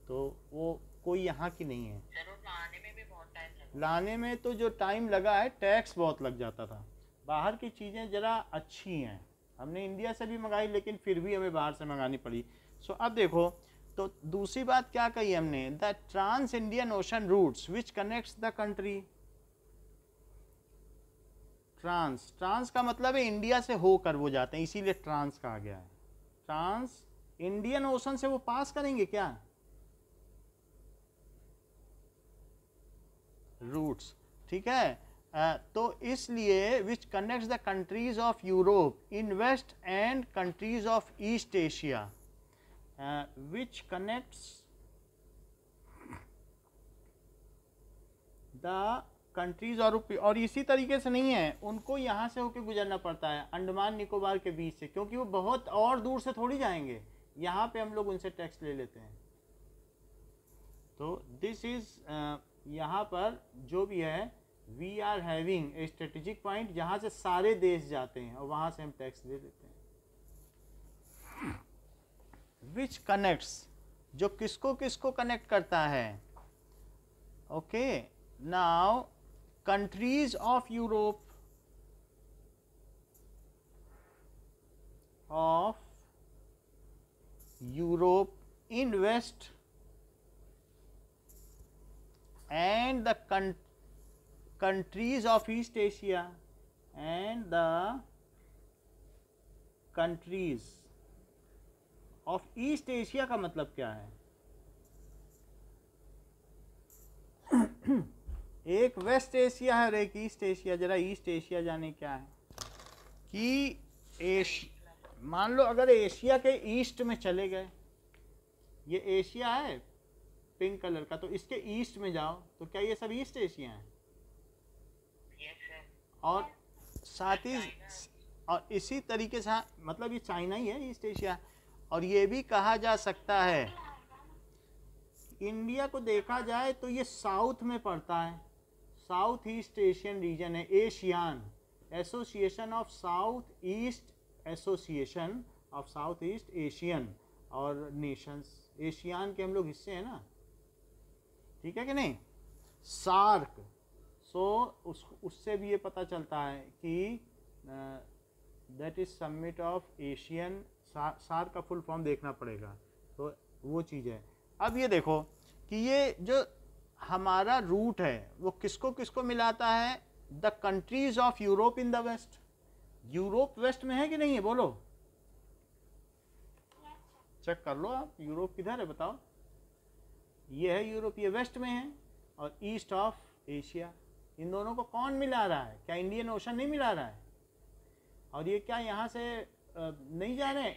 तो वो कोई यहाँ की नहीं है। लाने में भी बहुत टाइम लगा। लाने में तो जो टाइम लगा है टैक्स बहुत लग जाता था। बाहर की चीज़ें ज़रा अच्छी हैं। हमने इंडिया से भी मंगाई लेकिन फिर भी हमें बाहर से मंगानी पड़ी। सो अब देखो तो दूसरी बात क्या कही हमने? The trans Indian ocean routes which connects the country trans trans का मतलब है इंडिया से होकर वो जाते हैं, इसीलिए ट्रांस कहा गया है। ट्रांस इंडियन ओशन से वो पास करेंगे क्या? रूट्स ठीक है? तो इसलिए which connects the countries of Europe in west and countries of East Asia which connects the countries और और इसी तरीके से नहीं है, उनको यहाँ से होकर गुजरना पड़ता है, अंडमान निकोबार के बीच से, क्योंकि वो बहुत और दूर से थोड़ी जाएँगे। यहाँ पे हम लोग उनसे टैक्स ले लेते हैं। तो दिस इज़ यहाँ पर जो भी है we are having a strategic point जहाँ से सारे देश जाते हैं, और वहाँ से हम टैक्स ले लेते हैं। विच कनेक्ट्स जो किसको किसको कनेक्ट करता है। Okay now countries of Europe of Europe in west the con- countries of East Asia and the countries of East Asia का मतलब क्या है? एक वेस्ट एशिया है और एक ईस्ट एशिया। जरा ईस्ट एशिया जाने क्या है? कि एश मान लो अगर एशिया के ईस्ट में चले गए ये एशिया है पिंक कलर का तो इसके ईस्ट में जाओ तो क्या ये सब ईस्ट एशिया है? और साथ ही और इसी तरीके से हाँ, मतलब ये चाइना ही है ईस्ट एशिया। और ये भी कहा जा सकता है, इंडिया को देखा जाए तो ये साउथ में पड़ता है। साउथ ईस्ट एशियन रीजन है, ASEAN. Association of South East association of South East Asian और नेशंस। एशियान के हम लोग हिस्से हैं ना? ठीक है कि नहीं? सार्क। सो उस, उससे भी ये पता चलता है कि that is summit of Asian SAARC का फुल फॉर्म देखना पड़ेगा। तो वो चीज़। है अब ये देखो कि ये जो हमारा रूट है, वो किसको किसको मिलाता है? The countries of Europe in the west. Europe west में है कि नहीं? है बोलो। चेक कर लो आप, यूरोप किधर है, बताओ। ये है यूरोप, ये वेस्ट में है और ईस्ट ऑफ़ एशिया। इन दोनों को कौन मिला रहा है? क्या इंडियन ओशन नहीं मिला रहा है? और ये क्या यहाँ से नहीं जा रहे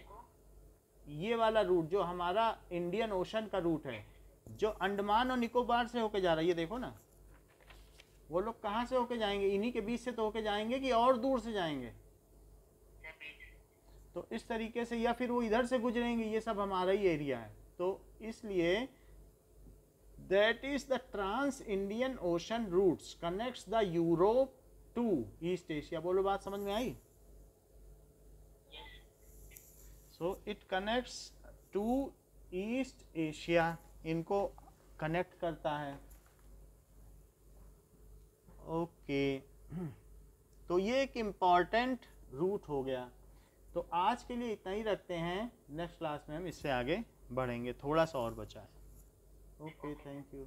ये वाला रूट जो हमारा इंडियन ओशन का रूट है, जो अंडमान और निकोबार से होके जा रहा है, ये देखो ना। वो लोग कहाँ से होके जाएँगे? इन्हीं के बीच से तो होके जाएँगे कि और दूर से जाएँगे? तो इस तरीके से, या फिर वो इधर से गुजरेंगे, ये सब हमारा ही एरिया है। तो इसलिए that is the trans Indian ocean routes connects the Europe to East Asia बोलो, बात समझ में आई? So it connects to East Asia इनको कनेक्ट करता है। ओके तो ये एक इंपॉर्टेंट रूट हो गया। तो आज के लिए इतना ही रखते हैं। नेक्स्ट क्लास में हम इससे आगे बढ़ेंगे। थोड़ा सा और बचा है। Okay thank you